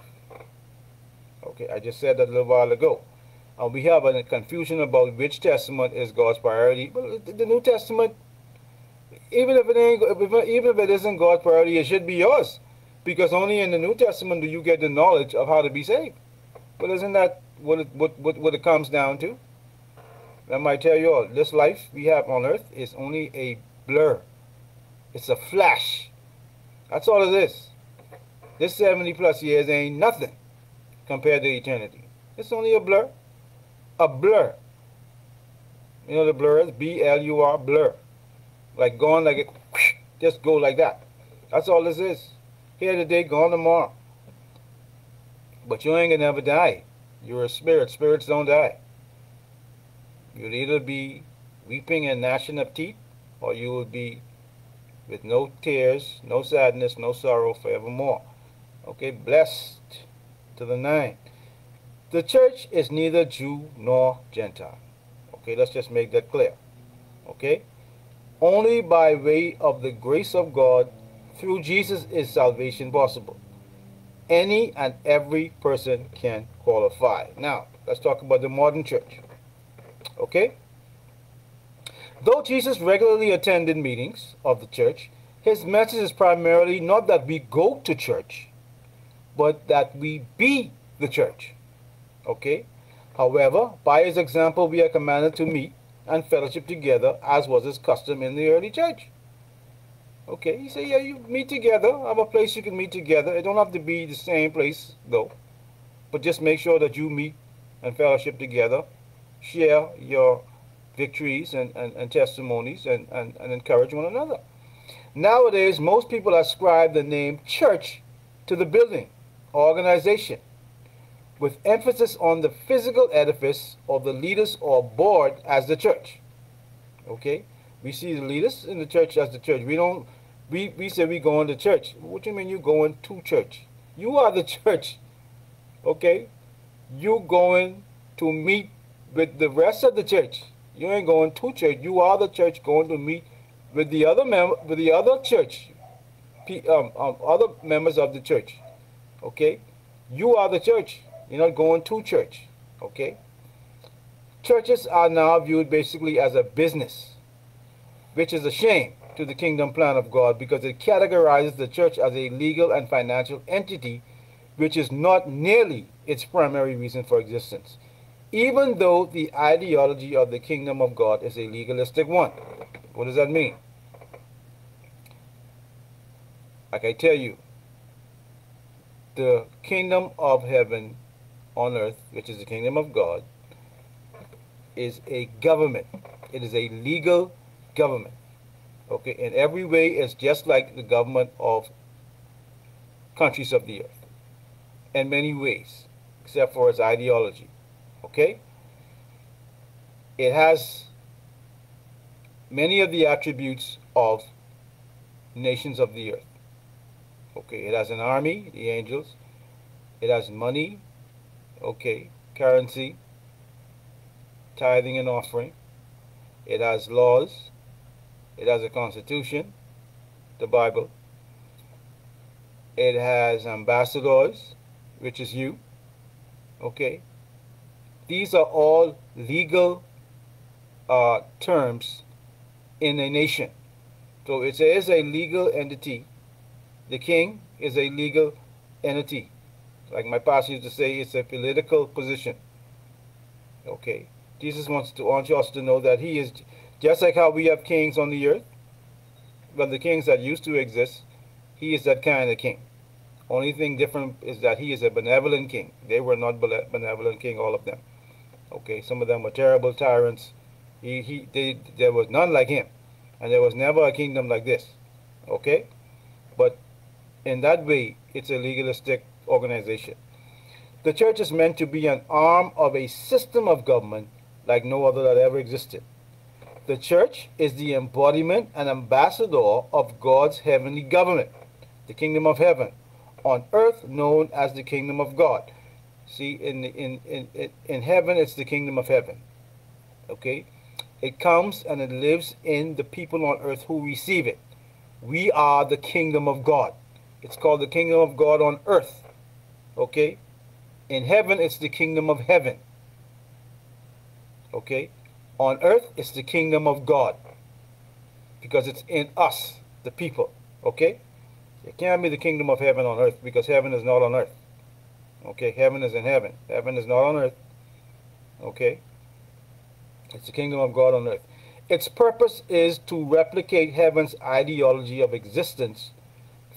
Okay, I just said that a little while ago. Uh, we have a confusion about which testament is God's priority. But the New Testament, even if it ain't, even if it isn't God's priority, it should be yours, because only in the New Testament do you get the knowledge of how to be saved. But isn't that what it, what, what, what it comes down to? I might tell you all, this life we have on earth is only a blur. It's a flash. That's all it is. This 70 plus years ain't nothing compared to eternity. It's only a blur a blur. You know the blur is B-L-U-R, blur. Like going like it, just go like that. That's all this is. Here today, gone tomorrow. But you ain't gonna never die. You're a spirit. Spirits don't die. You'll either be weeping and gnashing of teeth, or you will be with no tears, no sadness, no sorrow forevermore. Okay, blessed to the nine. The church is neither Jew nor Gentile. Okay, let's just make that clear. Okay? Only by way of the grace of God through Jesus is salvation possible. Any and every person can qualify. Now, let's talk about the modern church. Okay? Though Jesus regularly attended meetings of the church, his message is primarily not that we go to church, but that we be the church. Okay? However, by his example, we are commanded to meet and fellowship together, as was his custom in the early church. Okay, he said, yeah, you meet together, I have a place you can meet together. It don't have to be the same place, though. But just make sure that you meet and fellowship together, share your victories and, and, and testimonies, and, and, and encourage one another. Nowadays, most people ascribe the name church to the building, organization, with emphasis on the physical edifice of the leaders or board as the church. Okay? We see the leaders in the church as the church. We don't we, we say we going to church. What do you mean you going to church? You are the church. Okay? You going to meet with the rest of the church. You ain't going to church. You are the church going to meet with the other mem with the other church, um, um, other members of the church. Okay? You are the church. You're not going to church. Okay? Churches are now viewed basically as a business, which is a shame to the kingdom plan of God because it categorizes the church as a legal and financial entity, which is not nearly its primary reason for existence, even though the ideology of the kingdom of God is a legalistic one. What does that mean? Like I tell you, the kingdom of heaven on earth, which is the kingdom of God, is a government. It is a legal government. Okay, in every way, it's just like the government of countries of the earth. In many ways, except for its ideology. Okay? It has many of the attributes of nations of the earth. Okay, it has an army, the angels. It has money, okay, currency, tithing and offering. It has laws. It has a constitution, the Bible. It has ambassadors, which is you. Okay. These are all legal uh, terms in a nation. So it is a legal entity. The king is a legal entity. Like my pastor used to say, it's a political position. Okay. Jesus wants to wants us to know that he is just like how we have kings on the earth. but the kings that used to exist, he is that kind of king. Only thing different is that he is a benevolent king. They were not benevolent king, all of them. Okay, some of them were terrible tyrants. He, he, they, there was none like him. And there was never a kingdom like this. Okay? But in that way, it's a legalistic organization. The church is meant to be an arm of a system of government like no other that ever existed. The church is the embodiment and ambassador of God's heavenly government, the kingdom of heaven, on earth known as the kingdom of God. See, in, in, in, in heaven, it's the kingdom of heaven. Okay? It comes and it lives in the people on earth who receive it. We are the kingdom of God. It's called the kingdom of God on earth. Okay? In heaven, it's the kingdom of heaven. Okay? On earth, it's the kingdom of God. Because it's in us, the people. Okay? It can't be the kingdom of heaven on earth because heaven is not on earth. Okay? Heaven is in heaven. Heaven is not on earth. Okay? It's the kingdom of God on earth. Its purpose is to replicate heaven's ideology of existence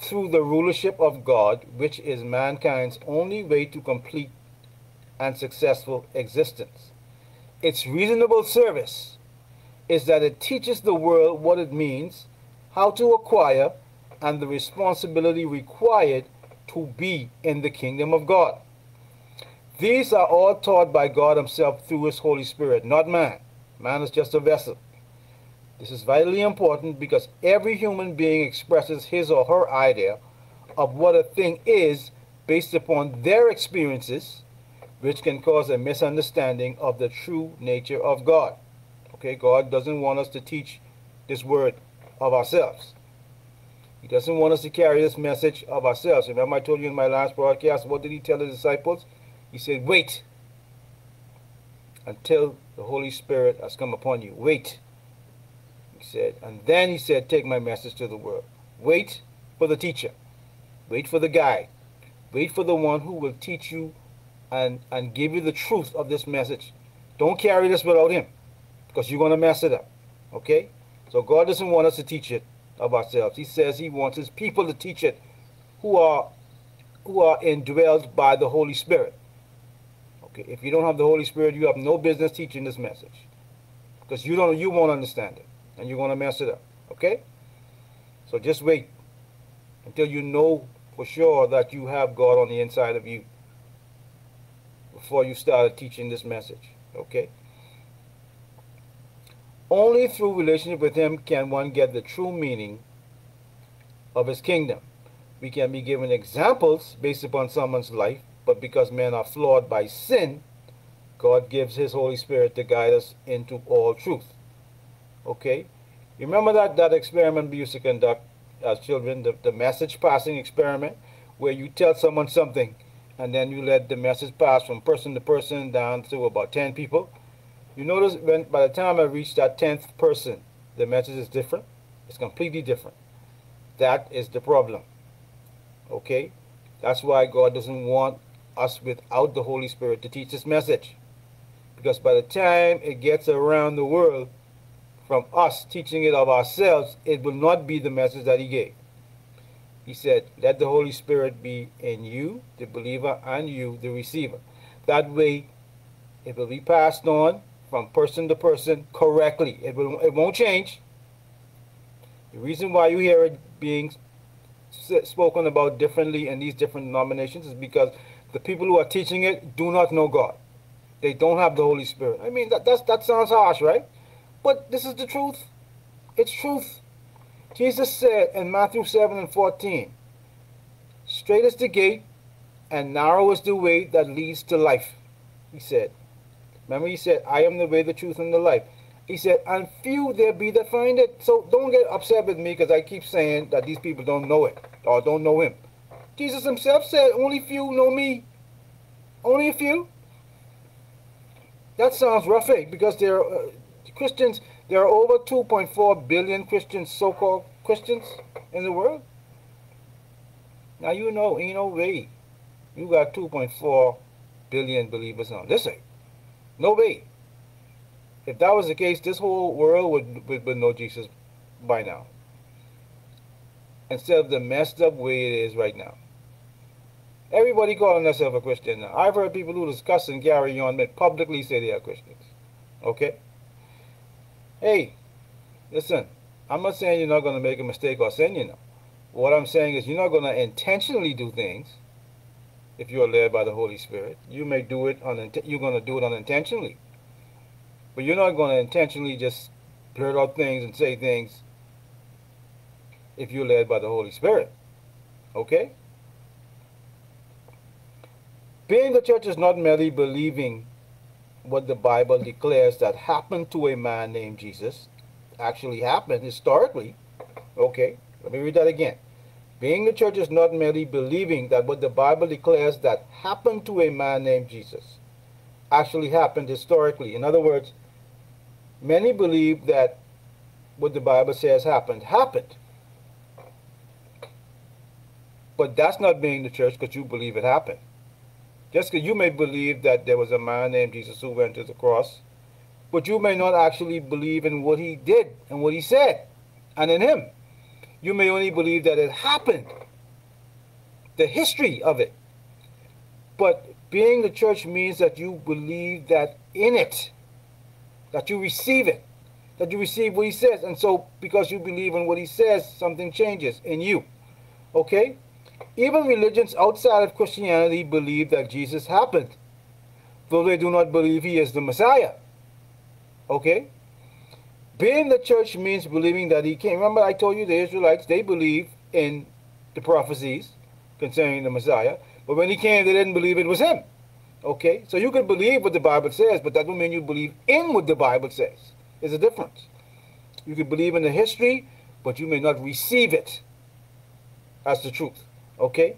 through the rulership of God, which is mankind's only way to complete and successful existence. Its reasonable service is that it teaches the world what it means, how to acquire, and the responsibility required to be in the kingdom of God. These are all taught by God himself through his Holy Spirit, not man. Man is just a vessel. This is vitally important because every human being expresses his or her idea of what a thing is based upon their experiences, which can cause a misunderstanding of the true nature of God. Okay, God doesn't want us to teach this word of ourselves. He doesn't want us to carry this message of ourselves. Remember I told you in my last broadcast, what did he tell the disciples? He said, wait until the Holy Spirit has come upon you. Wait he said, and then he said, take my message to the world. Wait for the teacher. Wait for the guide. Wait for the one who will teach you and, and give you the truth of this message. Don't carry this without him because you're going to mess it up. Okay? So God doesn't want us to teach it of ourselves. He says he wants his people to teach it who are who are indwelled by the Holy Spirit. Okay, if you don't have the Holy Spirit, you have no business teaching this message. Because you don't you won't understand it. And you're gonna mess it up. Okay? So just wait until you know for sure that you have God on the inside of you before you start teaching this message. Okay? Only through relationship with him can one get the true meaning of his kingdom. We can be given examples based upon someone's life, but because men are flawed by sin, God gives his Holy Spirit to guide us into all truth. Okay? Remember that, that experiment we used to conduct as children, the, the message passing experiment, where you tell someone something and then you let the message pass from person to person down to about 10 people you notice when by the time I reach that 10th person, the message is different. It's completely different. That is the problem. Okay? That's why God doesn't want us without the Holy Spirit to teach this message. Because by the time it gets around the world, from us teaching it of ourselves, it will not be the message that he gave. He said, let the Holy Spirit be in you, the believer, and you, the receiver. That way, it will be passed on from person to person correctly. It, will, it won't change. The reason why you hear it being spoken about differently in these different denominations is because the people who are teaching it do not know God. They don't have the Holy Spirit. I mean, that, that sounds harsh, right? But this is the truth. It's truth. Jesus said in Matthew 7 and 14, Straight is the gate, and narrow is the way that leads to life, he said. Remember he said, I am the way, the truth, and the life. He said, and few there be that find it. So don't get upset with me because I keep saying that these people don't know it or don't know him. Jesus himself said, only few know me. Only a few. That sounds rough eh? because there are uh, Christians, there are over 2.4 billion Christians, so-called Christians in the world. Now you know, ain't no way. You got 2.4 billion believers on this side. No way. If that was the case, this whole world would, would, would know Jesus by now. Instead of the messed up way it is right now. Everybody calling themselves a Christian now. I've heard people who discuss and carry on publicly say they are Christians. Okay? Hey, listen, I'm not saying you're not going to make a mistake or sin, you know. What I'm saying is you're not going to intentionally do things if you are led by the Holy Spirit. You may do it you're going to do it unintentionally. But you're not going to intentionally just blurt out things and say things if you're led by the Holy Spirit. Okay? Being the church is not merely believing what the Bible declares that happened to a man named Jesus, actually happened historically. Okay, let me read that again. Being the church is not merely believing that what the Bible declares that happened to a man named Jesus actually happened historically. In other words, many believe that what the Bible says happened, happened. But that's not being the church because you believe it happened. Just because you may believe that there was a man named Jesus who went to the cross, but you may not actually believe in what he did and what he said and in him. You may only believe that it happened, the history of it. But being the church means that you believe that in it, that you receive it, that you receive what he says. And so, because you believe in what he says, something changes in you. Okay? Even religions outside of Christianity believe that Jesus happened, though they do not believe he is the Messiah. Okay? Being the church means believing that he came. Remember, I told you the Israelites, they believe in the prophecies concerning the Messiah. But when he came, they didn't believe it was him. Okay? So you could believe what the Bible says, but that doesn't mean you believe in what the Bible says. There's a difference. You could believe in the history, but you may not receive it as the truth. Okay?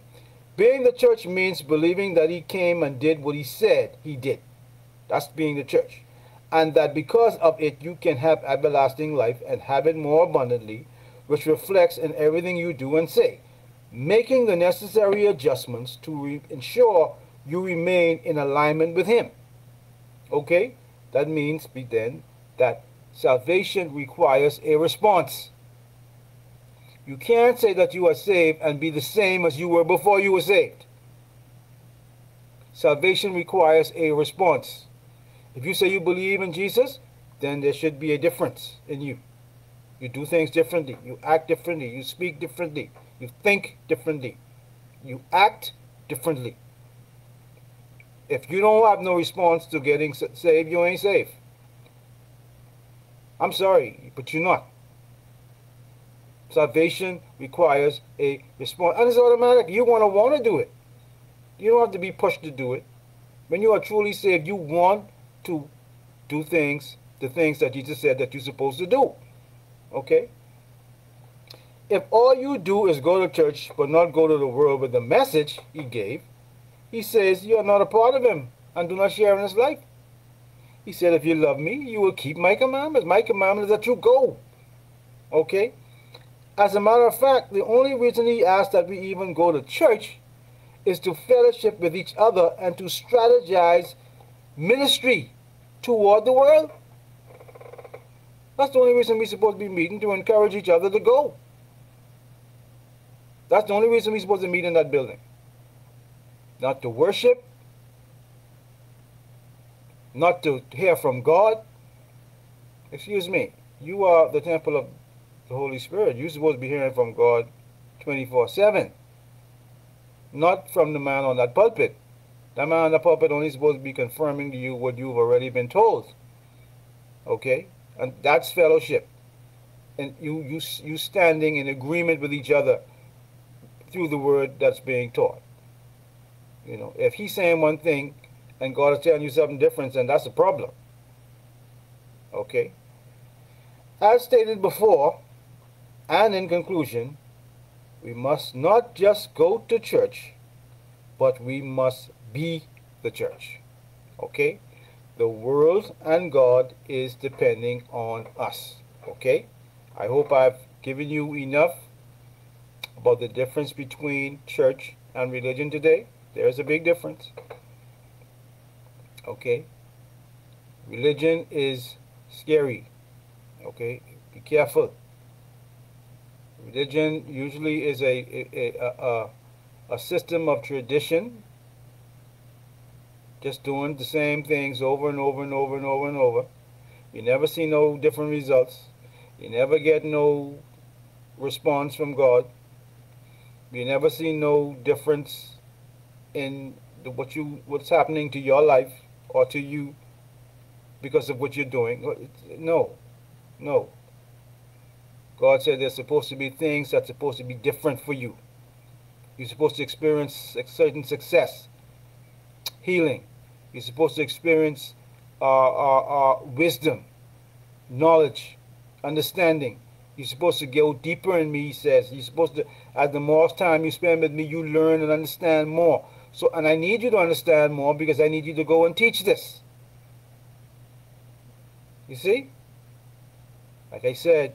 Being the church means believing that he came and did what he said he did. That's being the church and that because of it you can have everlasting life and have it more abundantly, which reflects in everything you do and say, making the necessary adjustments to ensure you remain in alignment with Him. Okay? That means then that salvation requires a response. You can't say that you are saved and be the same as you were before you were saved. Salvation requires a response. If you say you believe in Jesus, then there should be a difference in you. You do things differently. You act differently. You speak differently. You think differently. You act differently. If you don't have no response to getting saved, you ain't saved. I'm sorry, but you're not. Salvation requires a response. And it's automatic. You want to want to do it. You don't have to be pushed to do it. When you are truly saved, you want to do things, the things that Jesus said that you're supposed to do. Okay? If all you do is go to church but not go to the world with the message he gave, he says you are not a part of him and do not share in his life. He said, if you love me, you will keep my commandments. My commandments that you go. Okay? As a matter of fact, the only reason he asked that we even go to church is to fellowship with each other and to strategize ministry toward the world. That's the only reason we're supposed to be meeting, to encourage each other to go. That's the only reason we're supposed to meet in that building. Not to worship, not to hear from God. Excuse me, you are the temple of the Holy Spirit. You're supposed to be hearing from God 24 7, not from the man on that pulpit. That man on the pulpit only supposed to be confirming to you what you've already been told. Okay? And that's fellowship. And you, you, you standing in agreement with each other through the word that's being taught. You know, if he's saying one thing and God is telling you something different, then that's a problem. Okay? As stated before, and in conclusion, we must not just go to church, but we must be the church. Okay? The world and God is depending on us. Okay? I hope I've given you enough about the difference between church and religion today. There's a big difference. Okay? Religion is scary. Okay? Be careful. Religion usually is a, a, a, a, system of tradition, just doing the same things over and over and over and over and over. You never see no different results. You never get no response from God. You never see no difference in what you what's happening to your life or to you because of what you're doing. No, no. God said there's supposed to be things that's supposed to be different for you. You're supposed to experience certain success, healing. You're supposed to experience uh, uh, uh, wisdom, knowledge, understanding. You're supposed to go deeper in me, he says. You're supposed to, as the more time you spend with me, you learn and understand more. So, and I need you to understand more because I need you to go and teach this. You see? Like I said,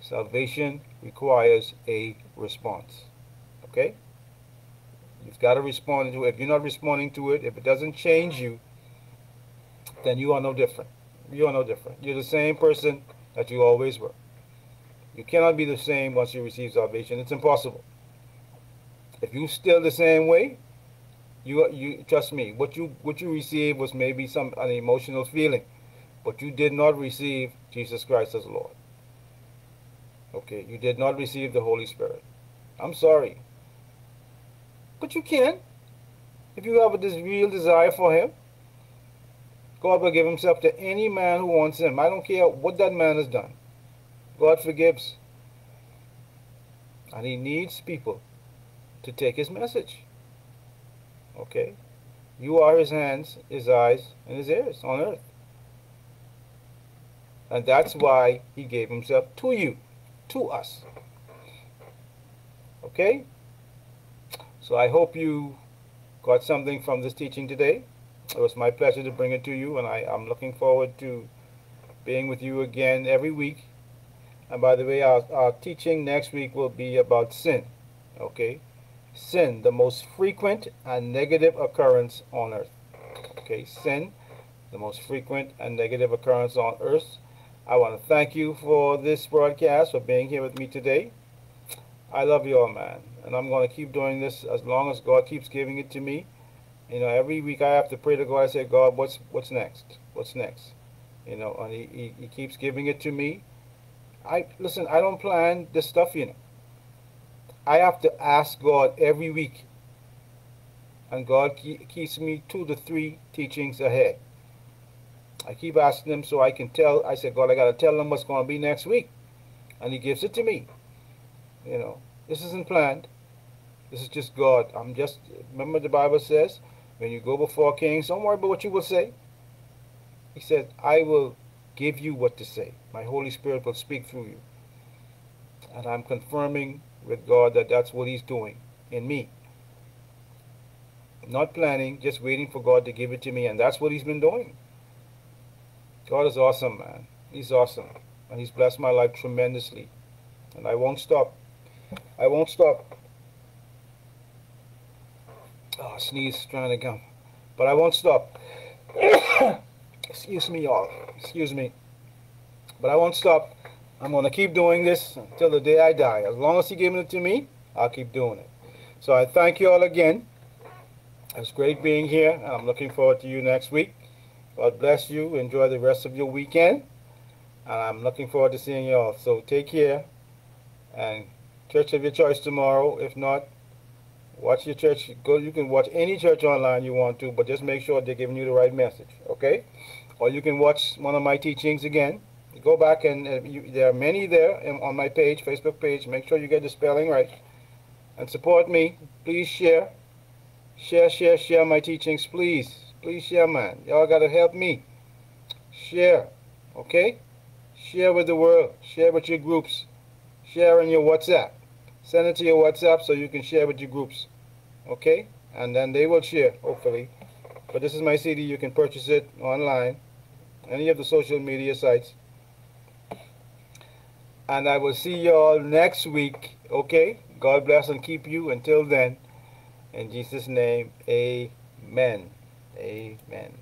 Salvation requires a response. Okay? You've got to respond to it. If you're not responding to it, if it doesn't change you, then you are no different. You are no different. You're the same person that you always were. You cannot be the same once you receive salvation. It's impossible. If you still the same way, you you trust me. What you what you received was maybe some an emotional feeling, but you did not receive Jesus Christ as Lord. Okay, you did not receive the Holy Spirit. I'm sorry. But you can. If you have a real desire for Him, God will give Himself to any man who wants Him. I don't care what that man has done. God forgives. And He needs people to take His message. Okay? You are His hands, His eyes, and His ears on earth. And that's why He gave Himself to you to us. Okay? So I hope you got something from this teaching today. It was my pleasure to bring it to you, and I, I'm looking forward to being with you again every week. And by the way, our, our teaching next week will be about sin. Okay? sin, the most frequent and negative occurrence on earth. Okay, sin, the most frequent and negative occurrence on earth. I want to thank you for this broadcast, for being here with me today. I love you all, man. And I'm going to keep doing this as long as God keeps giving it to me. You know, every week I have to pray to God. I say, God, what's what's next? What's next? You know, and he, he, he keeps giving it to me. I listen. I don't plan this stuff, you know. I have to ask God every week, and God keeps me two to three teachings ahead. I keep asking Him so I can tell. I said, God, I got to tell them what's going to be next week, and He gives it to me. You know, this isn't planned. This is just God. I'm just remember the Bible says, when you go before kings, don't worry about what you will say. He said, I will give you what to say. My Holy Spirit will speak through you. And I'm confirming with God that that's what He's doing in me. Not planning, just waiting for God to give it to me. And that's what He's been doing. God is awesome, man. He's awesome. And He's blessed my life tremendously. And I won't stop. I won't stop. Oh, sneeze trying to come. But I won't stop. Excuse me, y'all. Excuse me. But I won't stop. I'm going to keep doing this until the day I die. As long as He giving it to me, I'll keep doing it. So I thank you all again. It's great being here, I'm looking forward to you next week. God bless you. Enjoy the rest of your weekend. And I'm looking forward to seeing you all. So take care. And church of your choice tomorrow. If not, watch your church. Go. You can watch any church online you want to, but just make sure they're giving you the right message. Okay? Or you can watch one of my teachings again go back and uh, you, there are many there on my page, Facebook page. Make sure you get the spelling right. And support me. Please share. Share, share, share my teachings. Please. Please share, man. Y'all got to help me. Share. Okay? Share with the world. Share with your groups. Share in your WhatsApp. Send it to your WhatsApp so you can share with your groups. Okay? And then they will share, hopefully. But this is my CD. You can purchase it online. Any of the social media sites and I will see you all next week. Okay? God bless and keep you. Until then, in Jesus' name, amen. Amen.